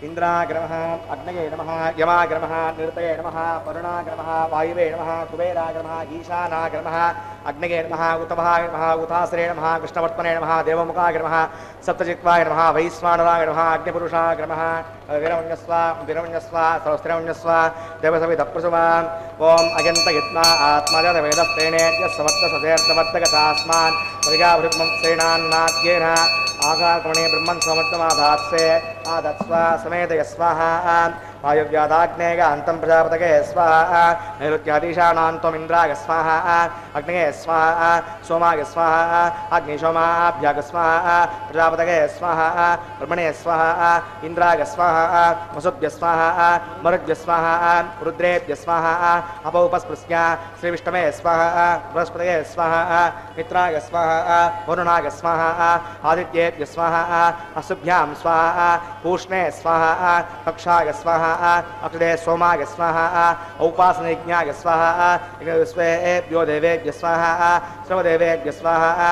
इन्द्राग्रमः अग्नये नमः यमाग्रमः निरतये नमः वरुणाग्रमः वायुवे नमः कुबेराग्रमः ईशानाग्रमः अग्नये नमः, उतभाय नमः उतासरे नमः कृष्णवर्त्मने नमः देवमुखाग्रमः सप्तजित्वाय नमः वैश्वानराय अग्निपुरुषाग्रमः वीरमण्यस्व वीरमण्यस्व सरस्थिरमण्यस्व देवसविधप्रसुवान् ॐ अयन्तयत्ना आत्मजतवेदस्तेनेत्य समर्थसतेर्तवर्तगतास्मान् परिगाभृग्मं आगारमणे ब्रह्मन् समर्थमाधात्से आदत्स्वा समेतयस्वाहा। वायुव्यादाग्नेय अन्तं प्रजापतये, स्वाहा नैऋत्याधीशानान्तमिन्द्राय स्वाहा, अग्नये, स्वाहा, सोमाय, स्वाहा अग्निशोमाभ्याग स्वाहा, प्रजापतये, स्वाहा ब्रह्मणे स्वाहा, इन्द्राय, स्वाहा, वसुभ्य, स्वाहा मरुद्य स्वाहा, रुद्रेभ्य, स्वाहा, अपौपस्पृश्य श्रीविष्णवे स्वाहा, बृहस्पतये, स्वाहा, मित्राय, स्वाहा, वरुणाय, स्वाहा, आदित्येभ्य, स्वाहा, असुभ्यां, स्वाहा पूष्णे स्वाहा, कक्षाय, स्वाहा अक्षरे सोमाग स्वाहा औपासनज्ञाग स्वाहा विश्वेभ्यो देवेभ्य स्वाहा श्रवदेवेभ्य स्वाहा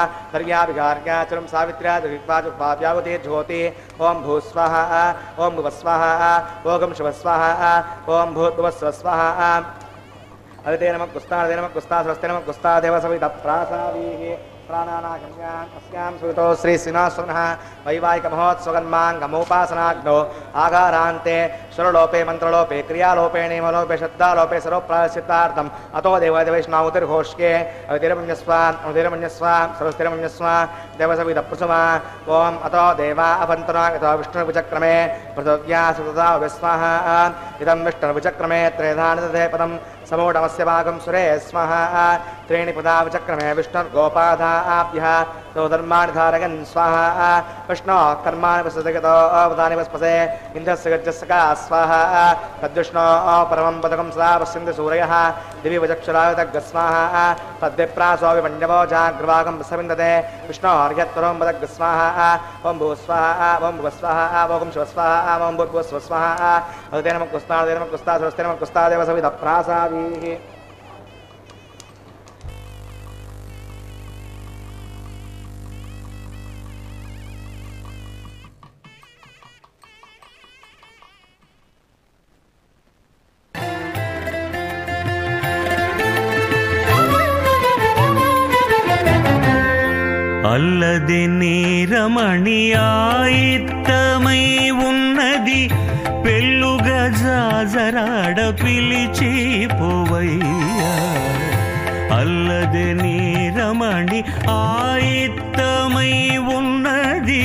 चरम सावित्र्यादिपादुपाव्यावते ज्योति ओं भू स्वाहा, ओम भुवस्वाहा ओगम शिव स्वाहा, ओम भूतभुवस्व स्वाहा। अदिते नमः कुस्तादे नमः, कुस्तासुरस्ते नमः, कुस्तादेव सवितप्रासावीः प्राणानागम्यान् अस्यां सुतो श्रीसिंहासनः वैवाहिकमहोत्सवन्माङ्गमोपासनाग्नौ आघारान्ते स्वरलोपे, मन्त्रलोपे, क्रियालोपे, नियमलोपे, श्रद्धालोपे, सर्वप्रायश्चित्तार्थम्। अतो देवदेवैष्णवतिर्घोष्के अतिरमन्यस्वान् अनुतिरमन्यस्वान् सरस्तिरमन्यस्वान् देवसविदप्रसुमा ॐ अतो देवा अभन्तरा यतो विष्णुविचक्रमे पृथिव्या सुतता विस्वाहा। इदं विष्णुविचक्रमे त्रेधानदे पदं समूढमस्य भागं सुरे स्वाहा त्रीणि पदा विचक्रमे विष्णुर्गोपाधाभ्यः तो धर्माण धारगन स्वाहा। विष्णु कर्मा वसुदगत अवधानि वस्पसे इंद्रस्य गजस्य स्वाहा। तद्विष्णो परमं पदकं सदा पश्यन्ति सूरयः दिवि वचक्षुरायुतगस्वाहा तद्विप्रासोऽपि पण्डवो जाग्रवाकं विसविन्दते। विष्णो अर्घ्यत्वरं वदग्स्वाहा ओं भूस्वाहा ओं भुवस्वाहा ओं शिवस्वाहा ओं भुवस्वस्वाहा हृदय कुस्ता कुस्तादे कुस्ता कुस्तासुरस्ते नमः कुस्तादेव सवितप्रासाभिः అల్లది నీరమణి ఆయిత్తమై ఉన్నది పెళ్ళుగా జాజరాడ పిలిచి పోవయ్యా. అల్లది నీరమణి ఆయిత్తమై ఉన్నది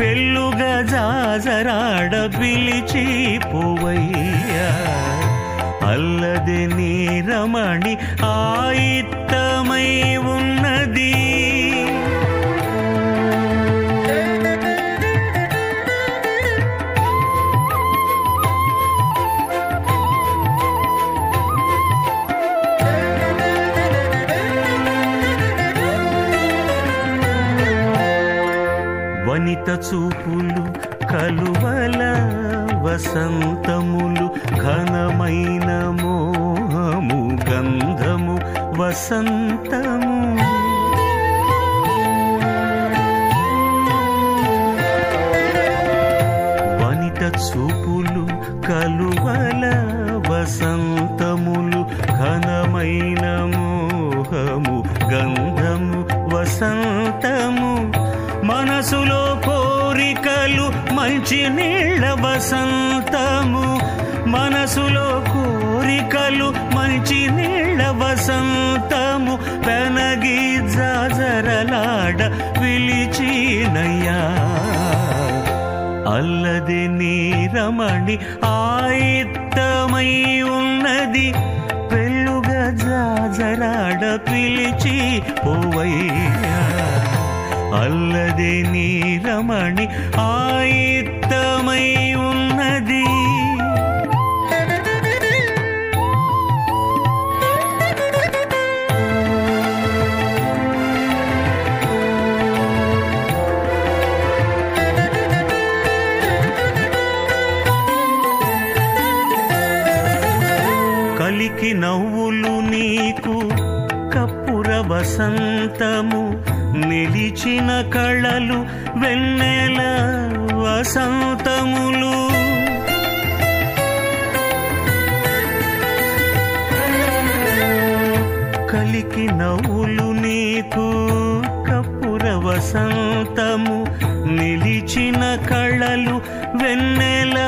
పెళ్ళుగా జాజరాడ పిలిచి పోవయ్యా. అల్లది నీరమణి ఆయిత్తమై ఉన్నది వనిత చూపులు కలువల వసంతములు ఘనమైన మోహము గంధము వసంతము. వనిత చూపులు కలువల వసంతములు ఘనమైన మోహము గంధము వసంత మంచి నీళ్ళ వసంతము మనసులో కోరికలు మంచి నీళ్ళ వసంతము పెనగి జాజరలాడ పిలిచినయ్యా. అల్లది నీరమణి ఆయిత్తమై ఉన్నది పెళ్ళుగా జాజరాడ పిలిచి పోవయ్యా. అల్లది నీ రమణి ఆయిత్తమై ఉన్నది. కలికి నవ్వు వసంతము నిలిచిన కళలు వెన్నెల వసంతములు. కలికి నవ్వులు నీకు కప్పుర వసంతము నిలిచిన కళలు వెన్నెల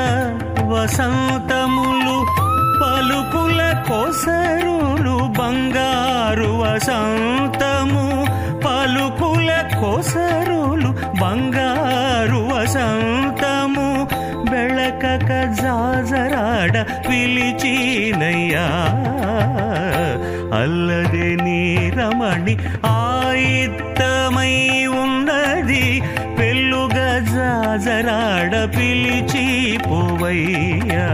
వసంతములు. పలుకుల కోసరు బంగారు వసంతము పలుకుల కొసరులు బంగారు వసంతము ಬೆಳಕಕ ಜಾಜರಾಡ పిలిచినయ్యా అల్లదే నీ రమణి ఆయిత్తమై ఉన్నది పెళ్ళుగా జాజరాడ పిలిచి పోవయ్యా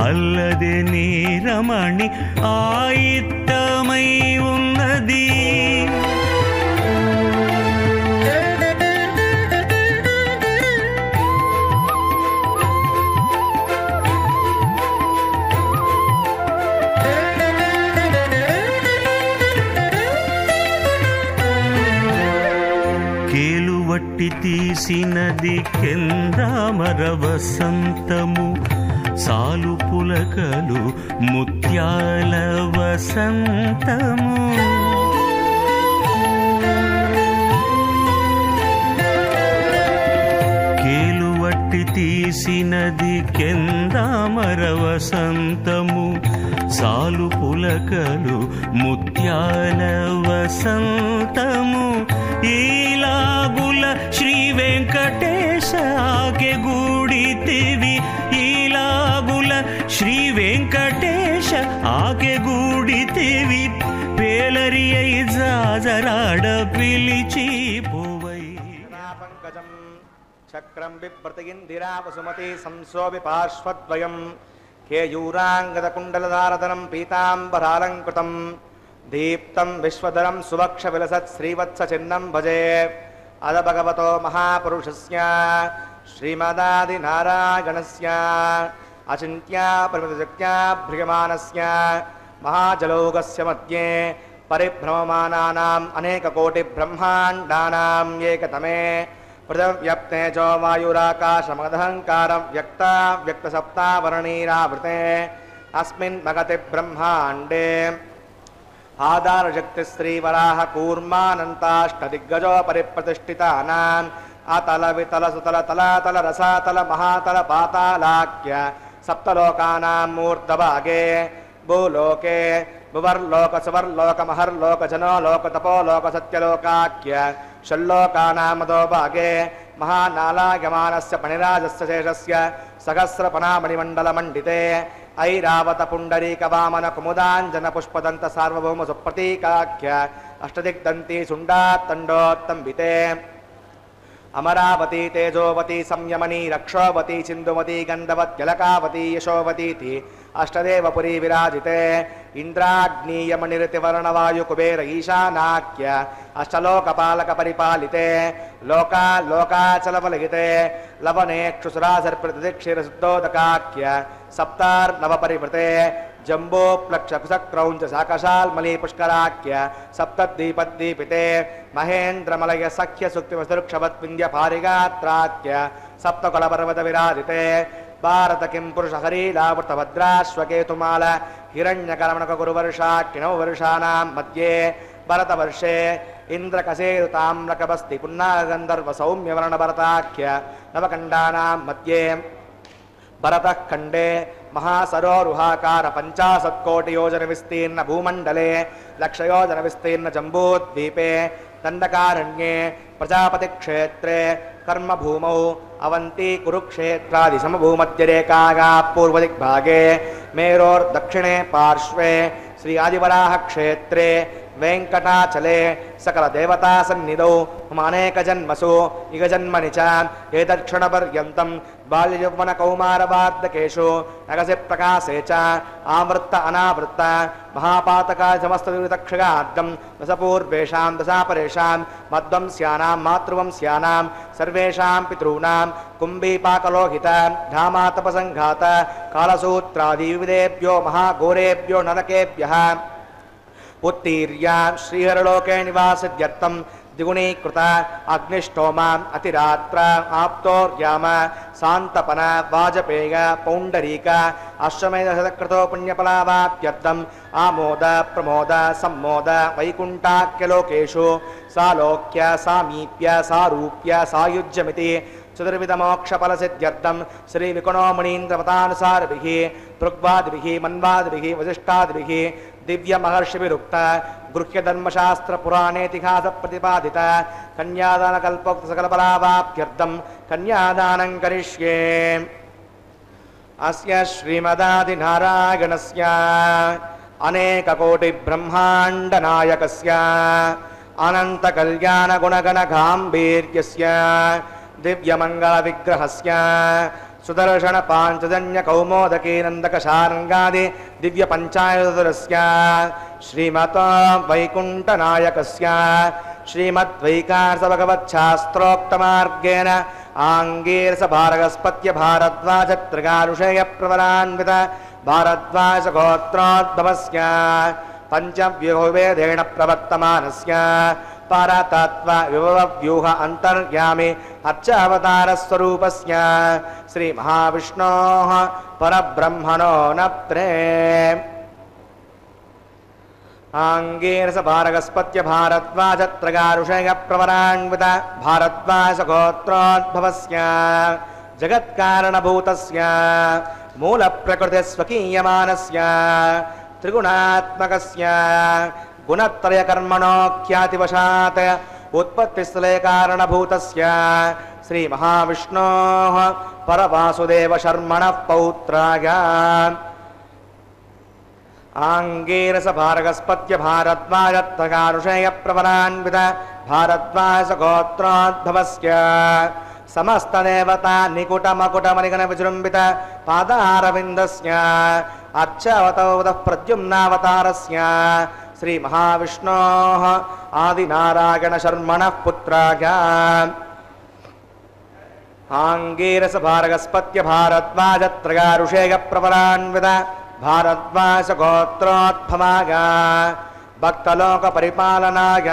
అల్లది నీరమణి ఆయిత్తమై ఉన్నది. కేలువట్టి తీసినది కెందామర వసంతము. సాలు పులకలు ముత్యాల వసంతము. కేలువట్టి తీసినది కెందామర వసంతము. సాలు పులకలు ముత్యాల వసంతము. ఈలాగుల శ్రీ వెంకటేశ ఆకె గూడితివి ఈలాగుల శ్రీ వెంకటేశ ఆకె గూడితివి పేలరి జాజరాడ పిలిచి పోవై. పంకజం చక్రం విప్రతిగింధిరావసుమతి సంశోభి పార్శ్వద్వయం కేయూరాంగదకుండలధారధనం పీతాంబరాలంకృతం దీప్తం విశ్వధరం సువక్ష విలసత్ శ్రీవత్స చిన్నం భజే. అద భగవతో మహాపురుషస్య శ్రీమదాదినారాయణస్య. अचिन्त्या परमतजज्ञा भ्रियमानस्य महाजलोकस्य मध्ये परिभ्रममानानाम् अनेककोटिब्रह्माण्डानाम् एकतमे पृथव्यप्ते च वायुराकाशमदहङ्कारं व्यक्ता, व्यक्तसप्तावरणीरावृते तला मगतिब्रह्माण्डे आधारशक्तिश्रीवराहकूर्मानन्ताष्टदिग्गजो परिप्रतिष्ठितानाम् अतलवितलसुतलतलातलरसातलमहातलपातालाख्य సప్తలోకానాం మూర్తభాగే భూలోకే భువర్లోక సువర్లోక మహర్లోక జనోలోక తపోలోక సత్యలోకాఖ్య షల్లోకానామదో భాగే మహానాలాయమానస్య పణిరాజస్య శేషస్య సహస్రపనామణిమండలమండితే ఐరావత పుండరీక వామన కుముదాంజన పుష్పదంత సార్వభౌమ సుప్రతీకాఖ్య అష్టదిగ్దంతి సుండాత్తండోత్తంబితే अमरावती तेजोवती संयमनी, रक्षोवती सिंधुमती गंधवत्यलकावती यशोवती अष्टदेवपुरी विराजिते। इंद्राग्नीयमणिरतिवर्णवायुकुबेर ईशानाख्य अष्टलोकपालकपरिपालिते। लोका लोकाचलवलगिते लवने सप्तार्णवपरिवृते। जम्बोप्लक्षकुसक्रौञ्च साकशाल्मली पुष्कराख्य सप्तद्वीपद्दीपिते महेन्द्रमलय सख्यसुक्तिमसुरुक्षवत्पिन्द्यपारिगात्राख्य सप्तकुलपर्वतविराजिते भारत किं पुरुषहरीलावृतभद्राश्वकेतुमाल हिरण्यकरमणकगुरुवर्षाख्यणौ वर्षाणां मध्ये भरतवर्षे इन्द्रकसेरुताम्रकबस्ति पुन्नागन्धर्वसौम्यवर्णभरताख्य नवखण्डानां मध्ये भरतः खण्डे महासरोरुहाकार पञ्चाशत्कोटियोजन विस्तीर्ण भूमण्डले लक्षयोजन विस्तीर्ण जम्बूद्वीपे भूमौ प्रजापतिक्षेत्रे, कर्मभूमौ, अवन्ती पूर्व दिग्भागे मेरोर्दक्षिणे पार्श्वे श्री आदिवराहक्षेत्रे वेङ्कटाचले, सकलदेवतासन्निधौ ममानेकजन्मसु इगजन्मनि च एतत्क्षणपर्यन्तं बाल्ययौवनकौमारवार्धकेषु नगसे प्रकाशे च आवृत्त अनावृत्त महापातकाजमस्तवितक्षगार्धं दशपूर्वेषां, दशापरेषां, मध्वंस्यानां, मातृवंस्यानां, सर्वेषां पितॄणां, कुम्भीपाकलोहित धामातपसङ्घात कालसूत्रादिविधेभ्यो महाघोरेभ्यो, नरकेभ्यः। उत्तीर्य, श्रीहरलोके निवासिद्यर्थं द्विगुणीकृत अग्निष्टोम अतिरात्र आप्तोर्याम सांतपन वाजपेय पौंडरीक अश्वमेधकृतो पुण्यपलावाप्यर्थम आमोद, प्रमोद, सम्मोद वैकुंठाख्यलोकेशु सालोक्य, सामीप्य, सारूप्य, सायुज्यमिति चतुर्विधमोक्षफल सिद्ध्यर्थम श्री विकुणो मुनीन्द्रमतानुसार भृगि पृग्वादिभिः मन्वादिभिः दिव्य महर्षि गृह्य धर्म शास्त्र धर्मशास्त्र पुराणेतिहास प्रतिपादित कन्यादान कल्पोक्त सकल बलावाप्यर्थम कन्यादानं करिष्ये। अस्य श्रीमदादिनारायणस्य दिव्य मंगल दिव्यमङ्गलविग्रहस्य सुदर्शनपाञ्चजन्यकौमोदकीनन्दकशार्ङ्गादिव्यपञ्चायदुरस्य श्रीमतो वैकुण्ठनायकस्य श्रीमद्वैकार्सभगवच्छास्त्रोक्तमार्गेण आङ्गेरस भारगस्पत्यभारद्वाज पञ्चव्योवेदेण प्रवर्तमानस्य परा तत्त्व विभवव्यूह अन्तर्यामि अच्च अवतारस्वरूपस्य श्रीमहाविष्णोः परब्रह्मणो न त्रे आङ्गेरस्पत्य भारत्वा च त्रगारुषय प्रवराङ्वित भारद्वाज गोत्रोद्भवस्य जगत्कारणभूतस्य मूलप्रकृतिस्वकीयमानस्य त्रिगुणात्मकस्य गुणत्रयकर्मणोख्यातिवशात् उत्पत्तिस्थले कारणभूतस्य श्रीमहाविष्णोः परवासुदेवशर्मणः पौत्राय आङ्गीरसभारगस्पत्य भारद्वाजत्तगारुषेयप्रवरान्वित भारद्वाजगोत्रोद्भवस्य समस्तदेवता निकुटमकुटमणिगणविजृम्बित पादारविन्दस्य। अर्चावतौतः प्रद्युम्नावतारस्य श्रीमहाविष्णोः आदिनारायणशर्मणः पुत्राय. भारद्वाजत्रगारुषेयप्रवरान्वित भारद्वाजगोत्रोद्भवाय. भक्तलोकपरिपालनाय.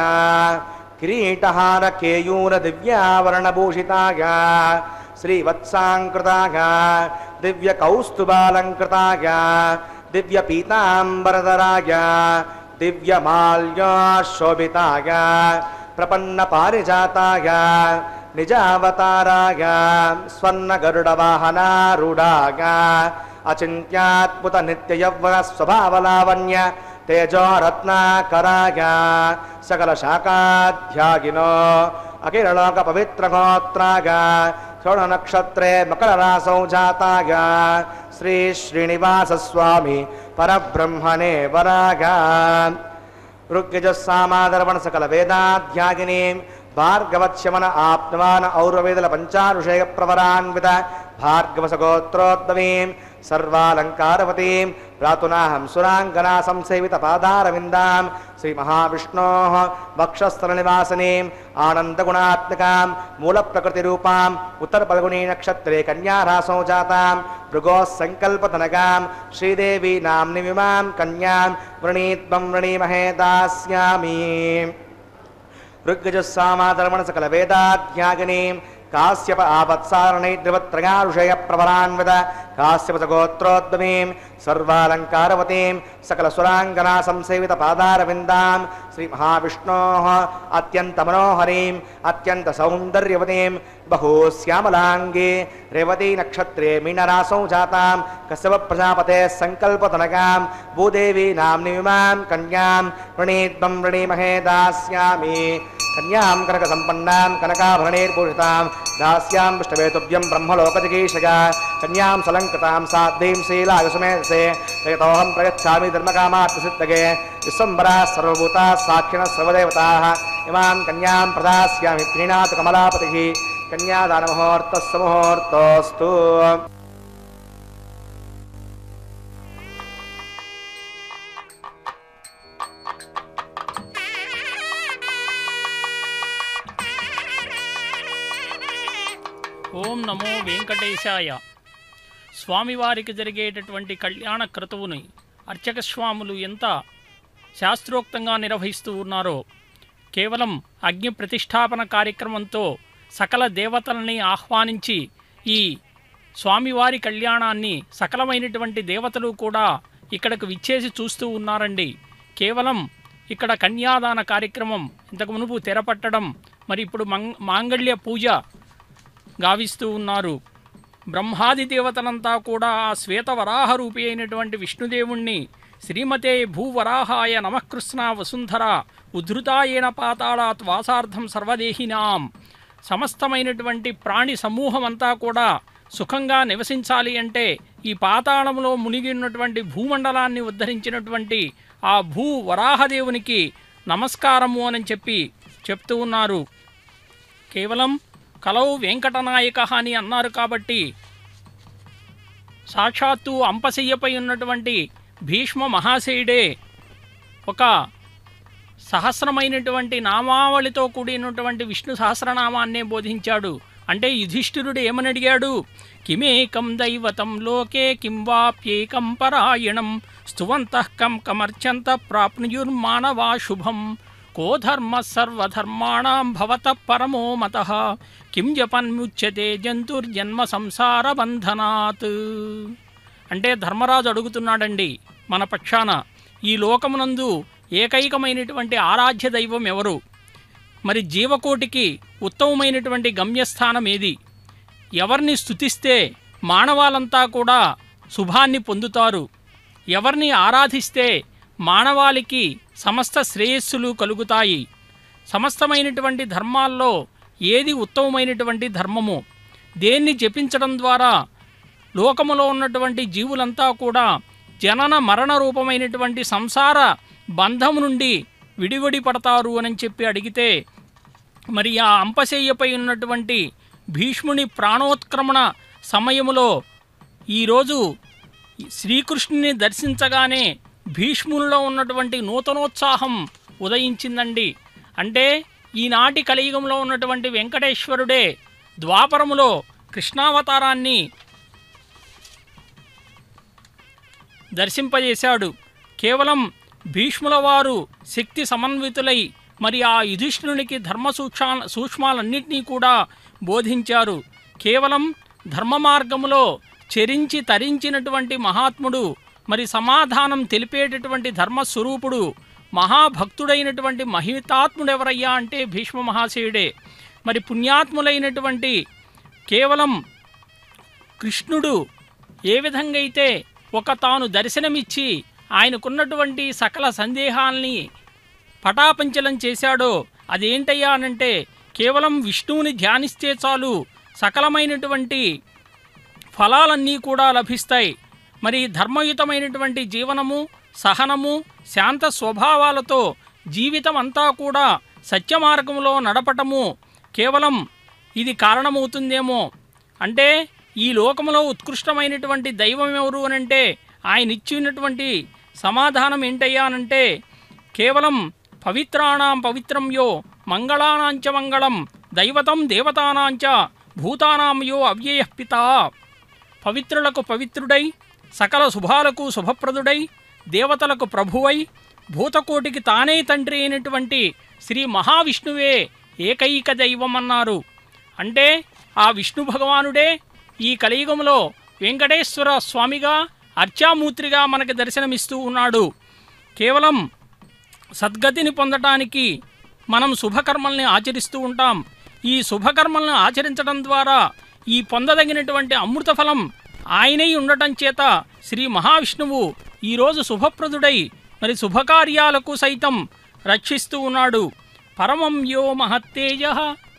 किरीटहारकेयूरदिव्यावरणभूषिताय. श्रीवत्साङ्कृताय. दिव्यकौस्तुभालङ्कृताय दिव्यपीताम्बरधराय दिव्यमाल्योशोभिताय प्रपन्नपारिजाताय निजावताराय स्वर्णगरुडवाहनारूढाय अचिन्त्यात्मुतनित्ययौवनस्वभावलावण्य तेजोरत्नाकराय सकलशाखाध्यागिनो अखिललोकपवित्रगोत्राय षोडनक्षत्रे मकररासौ जाताय श्री श्रीनिवासस्वामी परब्रह्मणे वराघा ऋग्वजस्सामादर्वकलवेदाध्यागिनीं भार्गवत्श्यमन आप्मान औरवेदल पञ्चानुषयप्रवरान्वित भार्गवसगोत्रोद्दवीम् सर्वालङ्कारवतीम् प्रातुनाहं सुराङ्गना संसेवितपादारविन्दां श्रीमहाविष्णोः वक्षस्थलनिवासिनीम् आनन्दगुणात्मकां मूलप्रकृतिरूपाम् उत्तरपल्गुनी नक्षत्रे कन्यारासौ जातां भृगोः सङ्कल्पतनकां श्रीदेवी नाम्निमिमां कन्यां वृणीत्वं वृणीमहे दास्यामि। ऋग्गजस्सामाधर्मण काश्यप आवत्सारणे द्रवत्रगारुषय प्रबलान्वित काश्यपसगोत्रोद्यमीं सर्वालङ्कारवतीं सकलसुराङ्गना संसेवितपादारविन्दां श्रीमहाविष्णोः अत्यन्तमनोहरीम् अत्यन्तसौन्दर्यवतीं रेवती नक्षत्रे मीनरासौ जातां कश्यपप्रजापतेः सङ्कल्पतनकां भूदेवी नाम्नि विमां कन्यां वृणीद्वं वृणीमहे दायामी कन्यां कनकसम्पन्नां कनकाभरणैर्भूषितां दास्यां पृष्ठवेतुभ्यं ब्रह्मलोकजगीषया कन्यां सलङ्कृतां साध्वीं शीलायुसमेधसे जगतोऽहं प्रयच्छामि धर्मकामार्थसिद्धगे। विश्वम्बराः सर्वभूताः साक्षिणः सर्वदेवताः। इमां कन्यां प्रदास्यामि प्रीणातु कमलापतिः। कन्यादानमुहूर्तः समुहूर्तोऽस्तु। ఓం నమో వెంకటేశాయ. స్వామివారికి జరిగేటటువంటి కళ్యాణ క్రతువుని అర్చక స్వాములు ఎంత శాస్త్రోక్తంగా నిర్వహిస్తూ ఉన్నారో కేవలం అగ్ని ప్రతిష్టాపన కార్యక్రమంతో సకల దేవతలని ఆహ్వానించి ఈ స్వామివారి కళ్యాణాన్ని సకలమైనటువంటి దేవతలు కూడా ఇక్కడకు విచ్చేసి చూస్తూ ఉన్నారండి. కేవలం ఇక్కడ కన్యాదాన కార్యక్రమం ఇంతకు మునుపు తెరపట్టడం మరి ఇప్పుడు మంగ మాంగళ్య పూజ గావిస్తూ ఉన్నారు. బ్రహ్మాది దేవతలంతా కూడా ఆ శ్వేతవరాహ రూపి అయినటువంటి విష్ణుదేవుణ్ణి శ్రీమతే భూవరాహాయ నమకృష్ణ వసుంధర ఉద్ధృతాయేన పాతాళాత్ వాసార్థం సర్వదేహినాం. సమస్తమైనటువంటి ప్రాణి సమూహమంతా కూడా సుఖంగా నివసించాలి అంటే ఈ పాతాళంలో మునిగి ఉన్నటువంటి భూమండలాన్ని ఉద్ధరించినటువంటి ఆ భూ వరాహదేవునికి నమస్కారము అని చెప్పి చెప్తూ ఉన్నారు. కేవలం కలవు వెంకటనాయక అని అన్నారు కాబట్టి సాక్షాత్తు అంపశయ్యపై ఉన్నటువంటి భీష్మ మహాశయుడే ఒక సహస్రమైనటువంటి నామావళితో కూడినటువంటి విష్ణు సహస్రనామాన్నే బోధించాడు. అంటే యుధిష్ఠిరుడు ఏమని అడిగాడు? కిమేకం దైవతం లోకే కిం వాప్యేకం పరాయణం స్తువంతః కం కమర్చంత ప్రాప్నుయుర్మానవా శుభం కో ధర్మ సర్వధర్మాణం భవత పరమో మత. కిం జపన్ముచ్యతే జంతుర్జన్మ సంసార బంధనాత్. అంటే ధర్మరాజు అడుగుతున్నాడండి మన పక్షాన. ఈ లోకమునందు ఏకైకమైనటువంటి ఆరాధ్య దైవం ఎవరు? మరి జీవకోటికి ఉత్తమమైనటువంటి గమ్యస్థానం ఏది? ఎవరిని స్తుతిస్తే మానవాలంతా కూడా శుభాన్ని పొందుతారు? ఎవరిని ఆరాధిస్తే మానవాళికి సమస్త శ్రేయస్సులు కలుగుతాయి. సమస్తమైనటువంటి ధర్మాల్లో ఏది ఉత్తమమైనటువంటి ధర్మము? దేన్ని జపించడం ద్వారా లోకములో ఉన్నటువంటి జీవులంతా కూడా జనన మరణ రూపమైనటువంటి సంసార బంధం నుండి విడివడి పడతారు అని చెప్పి అడిగితే మరి ఆ అంపశయ్యపై ఉన్నటువంటి భీష్ముని ప్రాణోత్క్రమణ సమయములో ఈరోజు శ్రీకృష్ణుని దర్శించగానే భీష్మునిలో ఉన్నటువంటి నూతనోత్సాహం ఉదయించిందండి. అంటే ఈనాటి కలియుగంలో ఉన్నటువంటి వెంకటేశ్వరుడే ద్వాపరములో కృష్ణావతారాన్ని దర్శింపజేశాడు. కేవలం భీష్ముల వారు శక్తి సమన్వితులై మరి ఆ యుధిష్ఠునికి ధర్మ సూక్షా సూక్ష్మాలన్నింటినీ కూడా బోధించారు. కేవలం ధర్మ మార్గములో చెరించి తరించినటువంటి మహాత్ముడు మరి సమాధానం తెలిపేటటువంటి ధర్మస్వరూపుడు మహాభక్తుడైనటువంటి మహితాత్ముడెవరయ్యా అంటే భీష్మ మహాశయుడే. మరి పుణ్యాత్ములైనటువంటి కేవలం కృష్ణుడు ఏ విధంగా అయితే ఒక తాను దర్శనమిచ్చి ఆయనకున్నటువంటి సకల సందేహాల్ని పటాపంచలం చేశాడో అదేంటయ్యా అనంటే కేవలం విష్ణువుని ధ్యానిస్తే చాలు సకలమైనటువంటి ఫలాలన్నీ కూడా లభిస్తాయి. మరి ధర్మయుతమైనటువంటి జీవనము సహనము శాంత స్వభావాలతో జీవితం అంతా కూడా సత్యమార్గంలో నడపటము కేవలం ఇది కారణమవుతుందేమో. అంటే ఈ లోకంలో ఉత్కృష్టమైనటువంటి దైవం ఎవరు అనంటే ఆయన ఇచ్చినటువంటి సమాధానం ఏంటయ్యా అనంటే కేవలం పవిత్రాణం పవిత్రం యో మంగళానాంచ మంగళం దైవతం దేవతానాంచ భూతానాం యో అవ్యయపిత పవిత్రులకు పవిత్రుడై సకల శుభాలకు శుభప్రదుడై దేవతలకు ప్రభువై భూతకోటికి తానే తండ్రి అయినటువంటి శ్రీ మహావిష్ణువే ఏకైక దైవం అన్నారు అంటే ఆ విష్ణు భగవానుడే ఈ కలియుగంలో వెంకటేశ్వర స్వామిగా అర్చామూర్తిగా మనకి దర్శనమిస్తూ ఉన్నాడు. కేవలం సద్గతిని పొందటానికి మనం శుభకర్మల్ని ఆచరిస్తూ ఉంటాం. ఈ శుభకర్మల్ని ఆచరించడం ద్వారా ఈ పొందదగినటువంటి అమృత ఫలం ఆయనై ఉండటం చేత శ్రీ మహావిష్ణువు ఈరోజు శుభప్రదుడై మరి శుభకార్యాలకు సైతం రక్షిస్తూ ఉన్నాడు. పరమం యో మహత్తేజ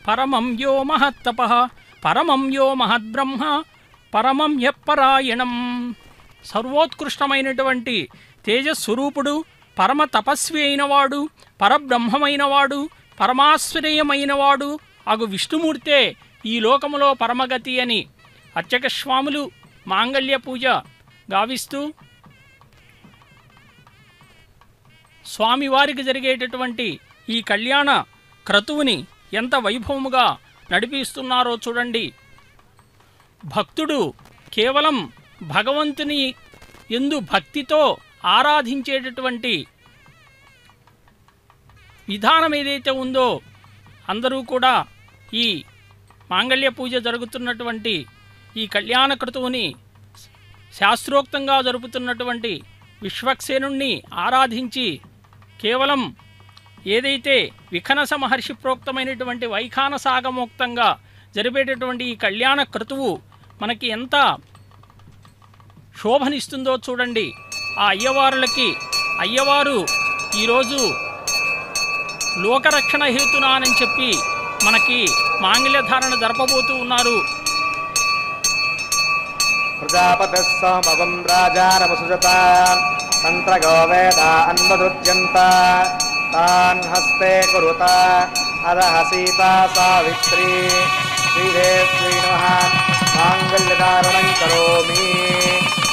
పరమం యో మహత్తప పరమం యో మహద్బ్రహ్మ పరమం యప్పరాయణం సర్వోత్కృష్టమైనటువంటి తేజస్వరూపుడు పరమ తపస్వి అయినవాడు పరబ్రహ్మమైనవాడు పరమాశ్రయమైనవాడు అగు విష్ణుమూర్తే ఈ లోకములో పరమగతి అని అర్చక స్వాములు మాంగళ్య పూజ గావిస్తూ స్వామివారికి జరిగేటటువంటి ఈ కళ్యాణ క్రతువుని ఎంత వైభవముగా నడిపిస్తున్నారో చూడండి. భక్తుడు కేవలం భగవంతుని ఎందు భక్తితో ఆరాధించేటటువంటి విధానం ఏదైతే ఉందో అందరూ కూడా ఈ మాంగళ్య పూజ జరుగుతున్నటువంటి ఈ కళ్యాణ క్రతువుని శాస్త్రోక్తంగా జరుపుతున్నటువంటి విశ్వక్సేనుణ్ణి ఆరాధించి కేవలం ఏదైతే విఖనస మహర్షి ప్రోక్తమైనటువంటి వైఖాన సాగమోక్తంగా జరిపేటటువంటి ఈ కళ్యాణ క్రతువు మనకి ఎంత శోభనిస్తుందో చూడండి. ఆ అయ్యవారులకి అయ్యవారు ఈరోజు లోకరక్షణ హేతునా అని చెప్పి మనకి మాంగళ్య ధారణ జరపబోతూ ఉన్నారు. प्रजापतिः स पवं तन्त्रगो वेदा अन्वधुद्यन्ता तान् हस्ते कुरुत। कुरुता सीता सावित्री श्रीहे श्रीमहान् माङ्गल्यधारणं करोमि।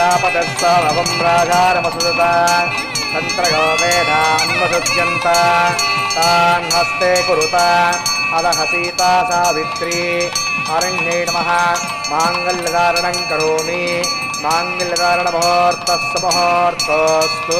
प्रजापतस्तामवं राजानमसुदता तन्त्रयो वेदान्वसृज्यन्त तान्हस्ते कुरुत। अदह सीता सावित्री। अरण्ये नमः। माङ्गल्यकारणं करोमि। माङ्गल्यकारणमुहूर्तः समुहूर्तोऽस्तु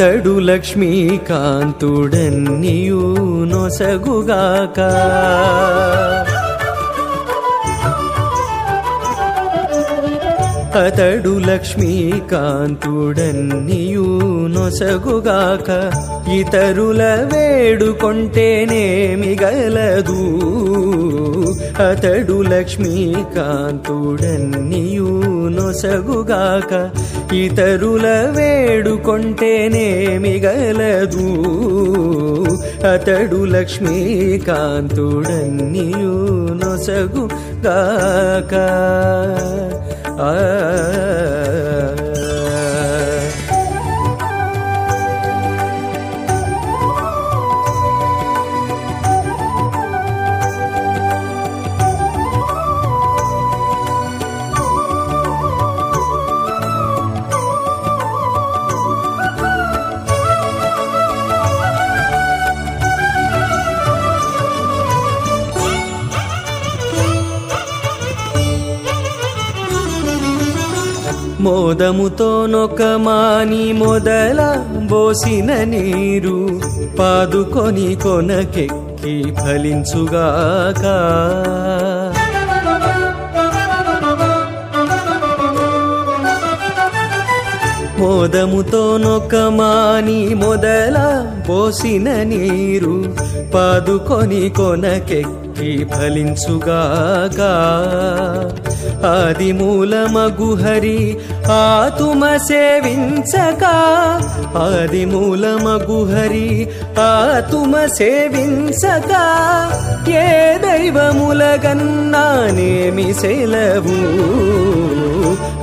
అతడు లక్ష్మీకాంతుడన్నియు నొసగుగాక. అతడు లక్ష్మీకాంతుడన్నియు నొసగుగాక ఇతరుల వేడుకొంటేనే మిగలదు అతడు లక్ష్మీకాంతుడన్నియు నొసగుగాక ఇతరుల వేడుకొంటేనే మిగలదు అతడు లక్ష్మీకాంతుడన్నియు నొసగుగాక. Ah. మోదముతో నొక మాని మొదల బోసిన నీరు పాదుకొని కొనకెక్కి ఫలించుగాక. మోదముతో నొక మాని మొదల పోసిన నీరు పాదుకొని కొనకెక్కి ఫలించుగాక. ఆది మూలమగు ఆతుమ సేవించక. ఆది మూలమగు ఆతుమ సేవించక. ఏ దైవములగన్నానేమి సెలవు?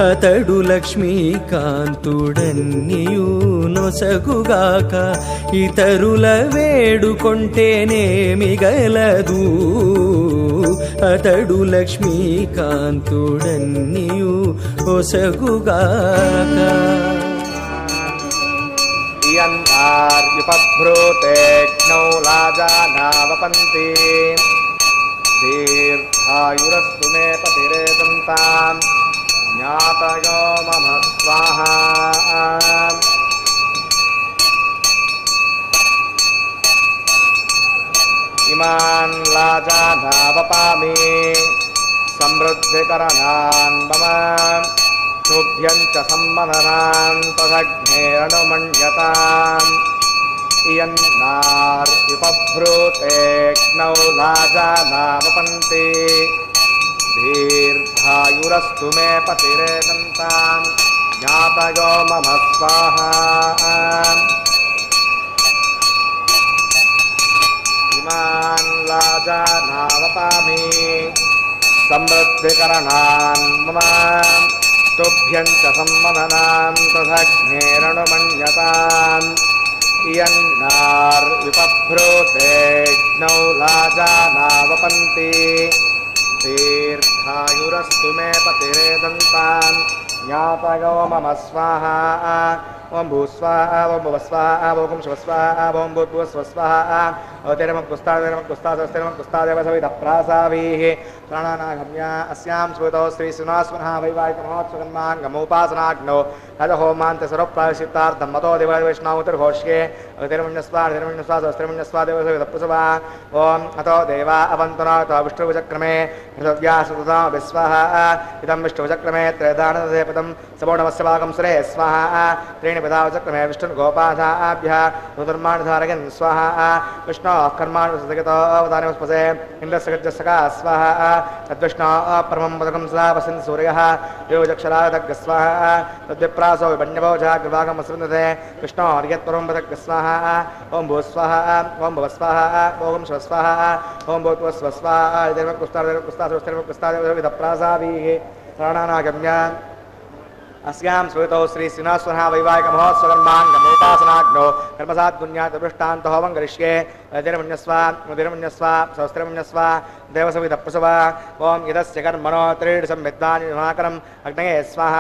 అతడు లక్ష్మీకాంతుడన్నియు నొసగుగాక. ఇతరుల వేడుకొంటేనేమి గలదు? అతడు లక్ష్మీకాంతుడన్నియు ఒసగుగాక ఇయన్నార్యుపభ్రూతేఘ్నౌ లాజానావపంతి దీర్ఘాయురస్తు మే పతిరేదంతాం इमान् लाजानावपामि समृद्धिकरणान् मम शुभ्यञ्च सम्मननान् तदज्ञेरनुमन्यताम् इयं नार्युपभ्रूतेक्ष्णौ लाजा नावपन्ति। दीर्धायुरस्तु मे पतिरेदन्ताम् ज्ञातयो मम स्वाहा। मि समृद्धिकरणान् मम तुभ्यम् च सम्मदनान् सघ्नेरणमन्यताम् इयन्नार्विपभ्रुते ज्ञौ लाजा नावपन्ति मे पतिरेदन्तान्। ज्ञापयो मम स्वाहा। ओम भू स्वाहा, ओम भुव स्वाहा, ओम कुम स्वाहा, ओम भूभुव स्व स्वाहा। अवतरम पुस्तावरम पुस्तादस्तरम पुस्तादेव सविध प्रासावीः प्राणानागम्या अस्याम श्रुतौ श्री सुनास्मनः वैवाहिकमहोत्सवन्मान् गमोपासनाग्नौ। हत होमान्त सर्वप्रायश्चित्तार्थं मतो देववैष्णवोतिर्घोष्ये अवतरमण्यस्वा अवतरमण्यस्वा सवस्तरमण्यस्वा देव सविध प्रसवा ओम अतो देवा अवन्तनो अतो विष्णुवचक्रमे पृथिव्या सुतदा विस्वाहा। इदं विष्णुवचक्रमे त्रयदानदे पदं। समो नमस्य भागं सुरे, स्वाहा। त्रीणि पदावचक्रमे विष्णुर्गोपाधाभ्य ऋतुर्माणधारयन् स्वाहा। विष्णो कर्माणुसगतो अवतारिमस्पसे इन्द्रसगजसका स्वाहा। तद्विष्णो परमं पदकं सदा वसन् सूर्यः। योजक्षरादग् स्वाहा। तद्विप्रासो विपण्यभोजा कृभागमसृन्दते विष्णो हर्यत्परं पदग् स्वाहा। ॐ भूस्वाहा ॐ भवस्वाहा ॐ शिवस्वाहा ॐ अस्यां श्रुतौ श्री श्रीनाथसुनः वैवाहिकमहोत्सवर्माङ्गमुपासनाग्नौ कर्मसात् पुण्यात् पृष्टान्तहोमं करिष्ये రతిరమణ్యస్వ మధురమణ్యస్వ సహస్రమణ్యస్వ దేవసవి పశువ ఓం ఇదస్య కర్మనో త్రీడు సంవిద్వాకరం అగ్నగే స్వాహ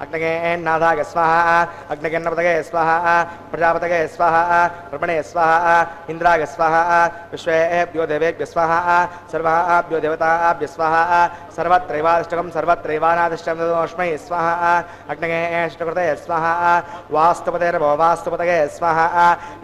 అగ్నగే నాథాగ స్వాహ అగ్నగన్నపతగే స్వాహ ప్రజాపతగే స్వాహ ప్రపణే స్వాహ ఇంద్రాగ స్వాహ విశ్వేభ్యో దేవేభ్య స్వాహ సర్వాభ్యో దేవతాభ్య స్వాహ సర్వత్రైవాదిష్టకం సర్వత్రైవానాదిష్టంష్మై స్వాహ అగ్నగే ఇష్టకృతే స్వాహ వాస్తుపతేర్భో వాస్తుపతగే స్వాహ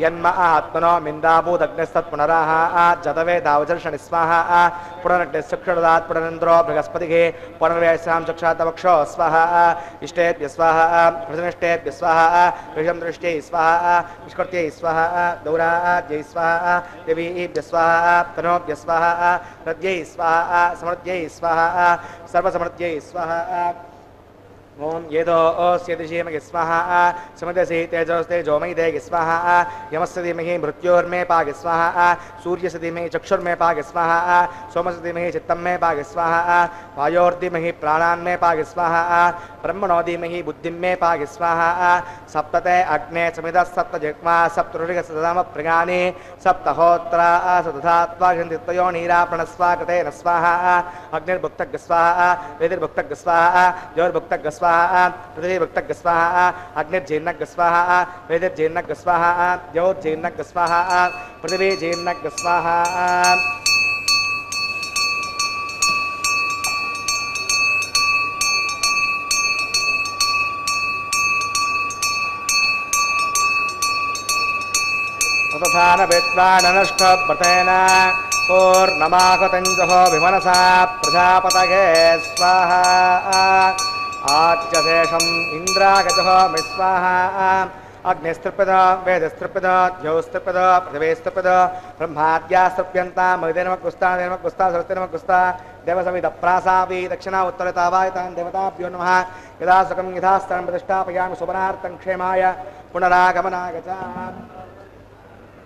యన్మ ఆత్మనో మిందాభూదగ్న पुनराह आ जतवे दावजर्षण स्वाह आ पुनरट्टे सुक्षणदात् पुनरन्द्रो बृहस्पतिः पुनर्व्यासां चक्षातमक्षो स्वाह आ इष्टे स्वाह आ विष्णुष्टेभ्य स्वाहा आ विषं दृष्टि स्वाह आ निष्कृत्यै स्वाह आ दौरा आ जय स्वाह आ देवीभ्य स्वाह आ तनोभ्य स्वाह आ हृद्यै स्वाह आ समृद्यै स्वाह आ सर्वसमृद्यै स्वाह आ ओम ये दो अस्य दिशि स्वाहा समदसि तेजोस्ते जोमयि देगि स्वाहा यमस्य धीमहि मृत्योर्मे पागि स्वाहा सूर्यस्य धीमहि चक्षुर्मे पागि स्वाहा सोमस्य धीमहि चित्तं मे पागि स्वाहा वायोर्धीमहि प्राणान् मे पागि स्वाहा ब्रह्मणोदीमहि बुद्धिमे बुद्धिं स्वाहा। सप्तते अग्ने समिद सप्त जग्मा सप्तऋषिकसदामप्रगानि नीरापण स्वागते न स्वाहा। अग्निर्भुक्तग्स्वाहा वेदिर्भुक्तग्स्वाहा ज्योर्भुक्तग्स्वाहा पृथिवीभुक्तग्स्वाहा अग्निर्जीर्णग्स्वाहा वेदिर्जीर्णग्स्वाहा ज्योर्जीर्णग्स्वाहा पृथिवीजीर्णग्स्वाहा तथा न विद्वाननुष्ठव्रतेन पूर्णमाहुतिञ्जुहो विमनसा प्रजापतये, स्वाहा। आच्यशेषम् इन्द्रागजः मिस्वाहा अग्निस्तृपिद वेदस्तृपिद द्यौस्तृपिद पृथिवेस्तृपिद ब्रह्माद्यास्तृप्यन्ता मृदेनमकुस्ता देनमकुस्ता सरस्तिनमकुस्ता देवसविदप्रासापि दक्षिणा उत्तरतावायतान् देवताभ्यो नमः। यदा सुखं यथास्तरं प्रतिष्ठापयामि सुमनार्थं क्षेमाय पुनरागमनागचा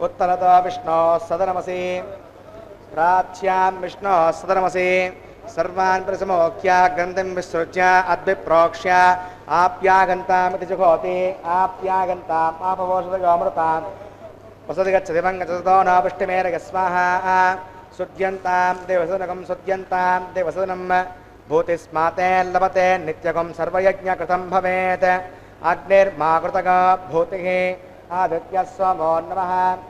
उत्तरतः विष्णोः सदनमसि। प्राच्यां विष्णोः सदनमसि। सर्वान् प्रसमोक्ष्य ग्रन्थिं विसृज्य, अद्विप्रोक्ष्य आप्यागन्तामिति जुहोति। आप्यागन्ताम् आपवोषदयोमृताम् वसति गच्छति वङ्गतो न पुष्टिमेरग स्वाहा। सुद्यन्तां देवसदनकं सुद्यन्तां देवसदनं भूतिस्माते लभते नित्यकं सर्वयज्ञकृतं भवेत्। अग्निर्माकृतक भूतिः। आदित्यः स्वमो नमः।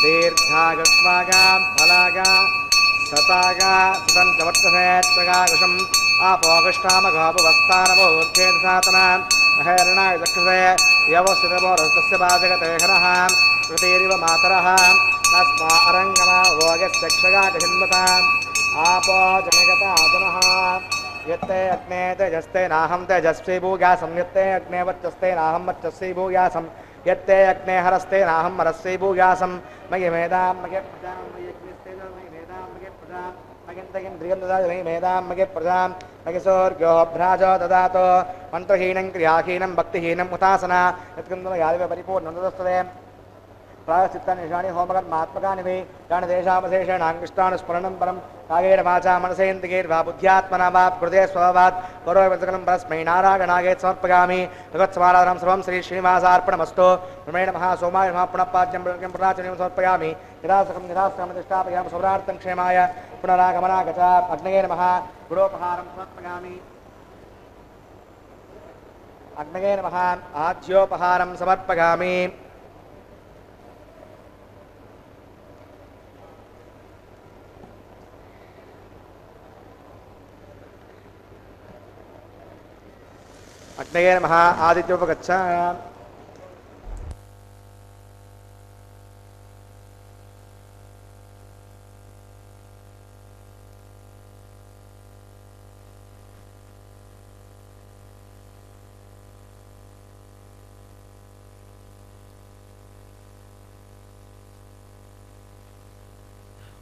दीर्घागस्वागा फलागा सतागा सतन्तवर्तसेत्तगागुषम् आपोगष्टामघोपवस्तानवोर्धेतसातना अहैरणायुचक्षुषे व्यवस्थितमोरस्तस्य वाचकतेहरः कृतेरिव मातरः तस्मा अरङ्गमा वोगश्चक्षगाकषिन्वताम् आपो जनगता यत्ते अग्ने तेजस्ते नाहं तेजस्वी भूया संयत्ते अग्ने वर्चस्ते नाहं वर्चस्वी भूयासम् యత్తే అగ్నే హరస్తే నాహం హరస్సై భూయాసం మయి మేధాం మగే ప్రజాం మయి మేధాం మగే ప్రజాం మగింతగింద్రియం దదాతి మయి మేధాం మగే ప్రజాం మగిసోర్గో భ్రాజో దదాతో మంత్రహీనం క్రియాహీనం భక్తిహీనం ఉతాసన యత్కిందుల యాదివ పరిపూర్ణం దదస్తదే परिपूर्णं ददस्तते प्रायश्चित्तानिषाणि होमकर्मात्मकानि वै गणदेशावशेषेणाङ्कृष्टानुस्मरणं परं कागेण वाचा मनसेन्द्रियैर्वा बुद्ध्यात्मना वा हृदये स्वभावात् परोवितकलं परस्मै नारायणागेत् समर्पयामि। भगवत्समाराधनं सर्वं श्री श्रीनिवासार्पणमस्तु ब्रह्मेण महासोमाय नमः पुनः पाद्यं पुराचनीं समर्पयामि। निरासकं निरासकं प्रतिष्ठापयामि सौरार्थं क्षेमाय पुनरागमनागच अग्नये नमः। गुडोपहारं समर्पयामि। अग्नये नमः। आज्योपहारं समर्पयामि। కృష్ణయే నమ ఆదిత్యోపగచ్చ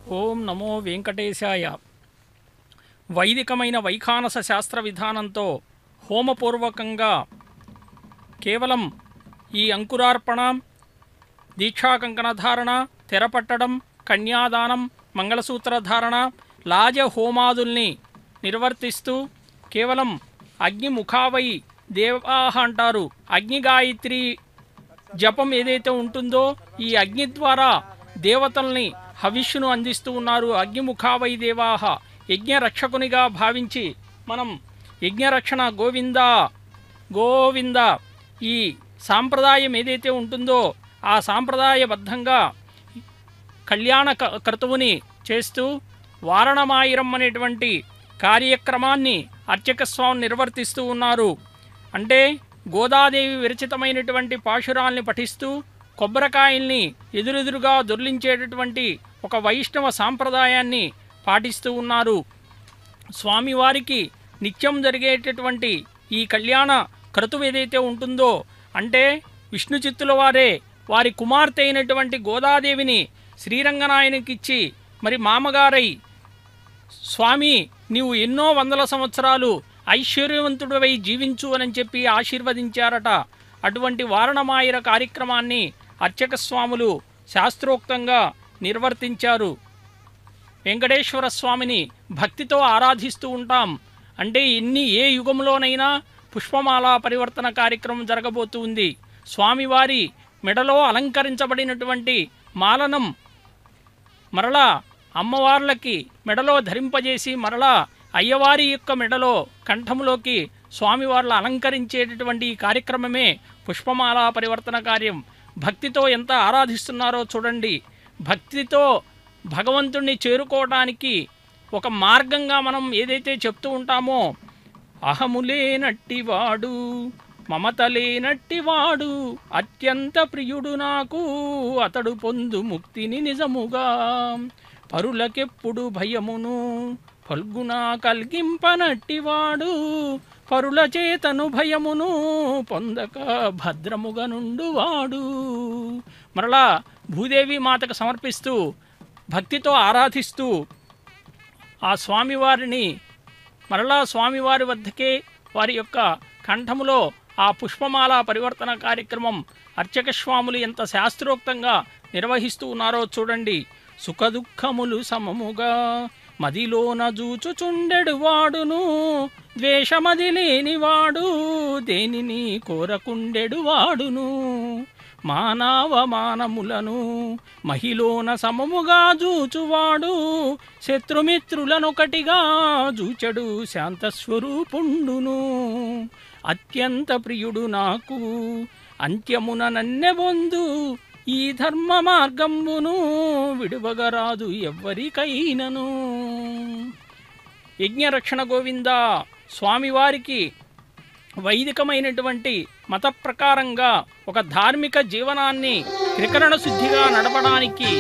ఓం నమో వెంకటేశాయ. వైదికమైన వైఖానస శాస్త్ర విధానంతో హోమపూర్వకంగా కేవలం ఈ అంకురార్పణ దీక్షాకంకణధారణ తెరపట్టడం కన్యాదానం మంగళసూత్రధారణ లాజ హోమాదుల్ని నిర్వర్తిస్తూ కేవలం అగ్నిముఖావై దేవాహ అంటారు. అగ్ని గాయత్రి జపం ఏదైతే ఉంటుందో ఈ అగ్ని ద్వారా దేవతల్ని హవిష్యును అందిస్తూ ఉన్నారు. అగ్నిముఖావై దేవాహ యజ్ఞ రక్షకునిగా భావించి మనం యజ్ఞరక్షణ గోవింద గోవింద. ఈ సాంప్రదాయం ఏదైతే ఉంటుందో ఆ సాంప్రదాయబద్ధంగా కళ్యాణ క- క్రతువుని చేస్తూ వారణమాయిరం అనేటువంటి కార్యక్రమాన్ని అర్చక స్వామి నిర్వర్తిస్తూ ఉన్నారు. అంటే గోదాదేవి విరచితమైనటువంటి పాశురాల్ని పఠిస్తూ కొబ్బరికాయల్ని ఎదురెదురుగా దొర్లించేటటువంటి ఒక వైష్ణవ సాంప్రదాయాన్ని పాటిస్తూ ఉన్నారు. స్వామివారికి నిత్యం జరిగేటటువంటి ఈ కళ్యాణ క్రతువు ఏదైతే ఉంటుందో అంటే విష్ణు చిత్తుల వారే వారి కుమార్తె అయినటువంటి గోదాదేవిని శ్రీరంగనాయనికిచ్చి మరి మామగారై స్వామి నీవు ఎన్నో వందల సంవత్సరాలు ఐశ్వర్యవంతుడివై జీవించు అని చెప్పి ఆశీర్వదించారట. అటువంటి వారణమాయిర కార్యక్రమాన్ని అర్చక స్వాములు శాస్త్రోక్తంగా నిర్వర్తించారు. వెంకటేశ్వర స్వామిని భక్తితో ఆరాధిస్తూ ఉంటాం. అంటే ఎన్ని ఏ యుగంలోనైనా పుష్పమాల పరివర్తన కార్యక్రమం జరగబోతుంది. స్వామివారి మెడలో అలంకరించబడినటువంటి మాలనం మరలా అమ్మవార్లకి మెడలో ధరింపజేసి మరలా అయ్యవారి యొక్క మెడలో కంఠములోకి స్వామివార్ల అలంకరించేటటువంటి ఈ కార్యక్రమమే పుష్పమాల పరివర్తన కార్యం. భక్తితో ఎంత ఆరాధిస్తున్నారో చూడండి. భక్తితో భగవంతుణ్ణి చేరుకోవడానికి ఒక మార్గంగా మనం ఏదైతే చెప్తూ ఉంటామో అహములేనట్టివాడు మమతలేనట్టివాడు అత్యంత ప్రియుడు నాకు అతడు పొందు ముక్తిని నిజముగా. పరులకెప్పుడు భయమును ఫల్గునా కల్గింపనట్టివాడు పరుల చేతను భయమును పొందక భద్రముగా నుండువాడు. మరలా భూదేవి మాతకు సమర్పిస్తూ భక్తితో ఆరాధిస్తూ ఆ స్వామివారిని మరలా స్వామివారి వద్దకే వారి యొక్క కంఠములో ఆ పుష్పమాల పరివర్తన కార్యక్రమం అర్చక స్వాములు ఎంత శాస్త్రోక్తంగా నిర్వహిస్తూ ఉన్నారో చూడండి. సుఖదుఖములు సమముగా మదిలోన జూచుచుండెడు వాడును ద్వేషమది లేనివాడు దేనిని కోరకుండెడు వాడును. మానవమానములను మహిళోన సమముగా జూచువాడు శత్రుమిత్రులనొకటిగా జూచడు శాంతస్వరూపుండును. అత్యంత ప్రియుడు నాకు అంత్యమున నన్నెబొందు ఈ ధర్మ మార్గమును విడువగరాదు ఎవ్వరికైనను. యజ్ఞరక్షణ గోవింద స్వామివారికి వైదికమైనటువంటి మత ప్రకారంగా ఒక ధార్మిక జీవనాన్ని త్రికరణ శుద్ధిగా నడపడానికి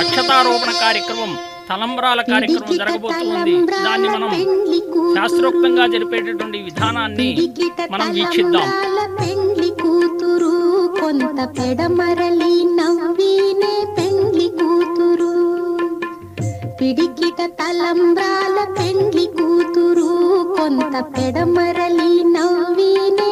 అక్షతారోపణ కార్యక్రమం తలంబ్రాల కార్యక్రమం జరగబోతుంది. దాన్ని మనం శాస్త్రోక్తంగా జరిపేటటువంటి విధానాన్ని మనం వీక్షిద్దాం. కూతురు. కొంత పెడమరలి నవ్వినే పెండ్లి కూతురు. పిడికిట తలంబ్రాల పెండ్లి కూతురు కొంత పెడమరలి నవ్వినే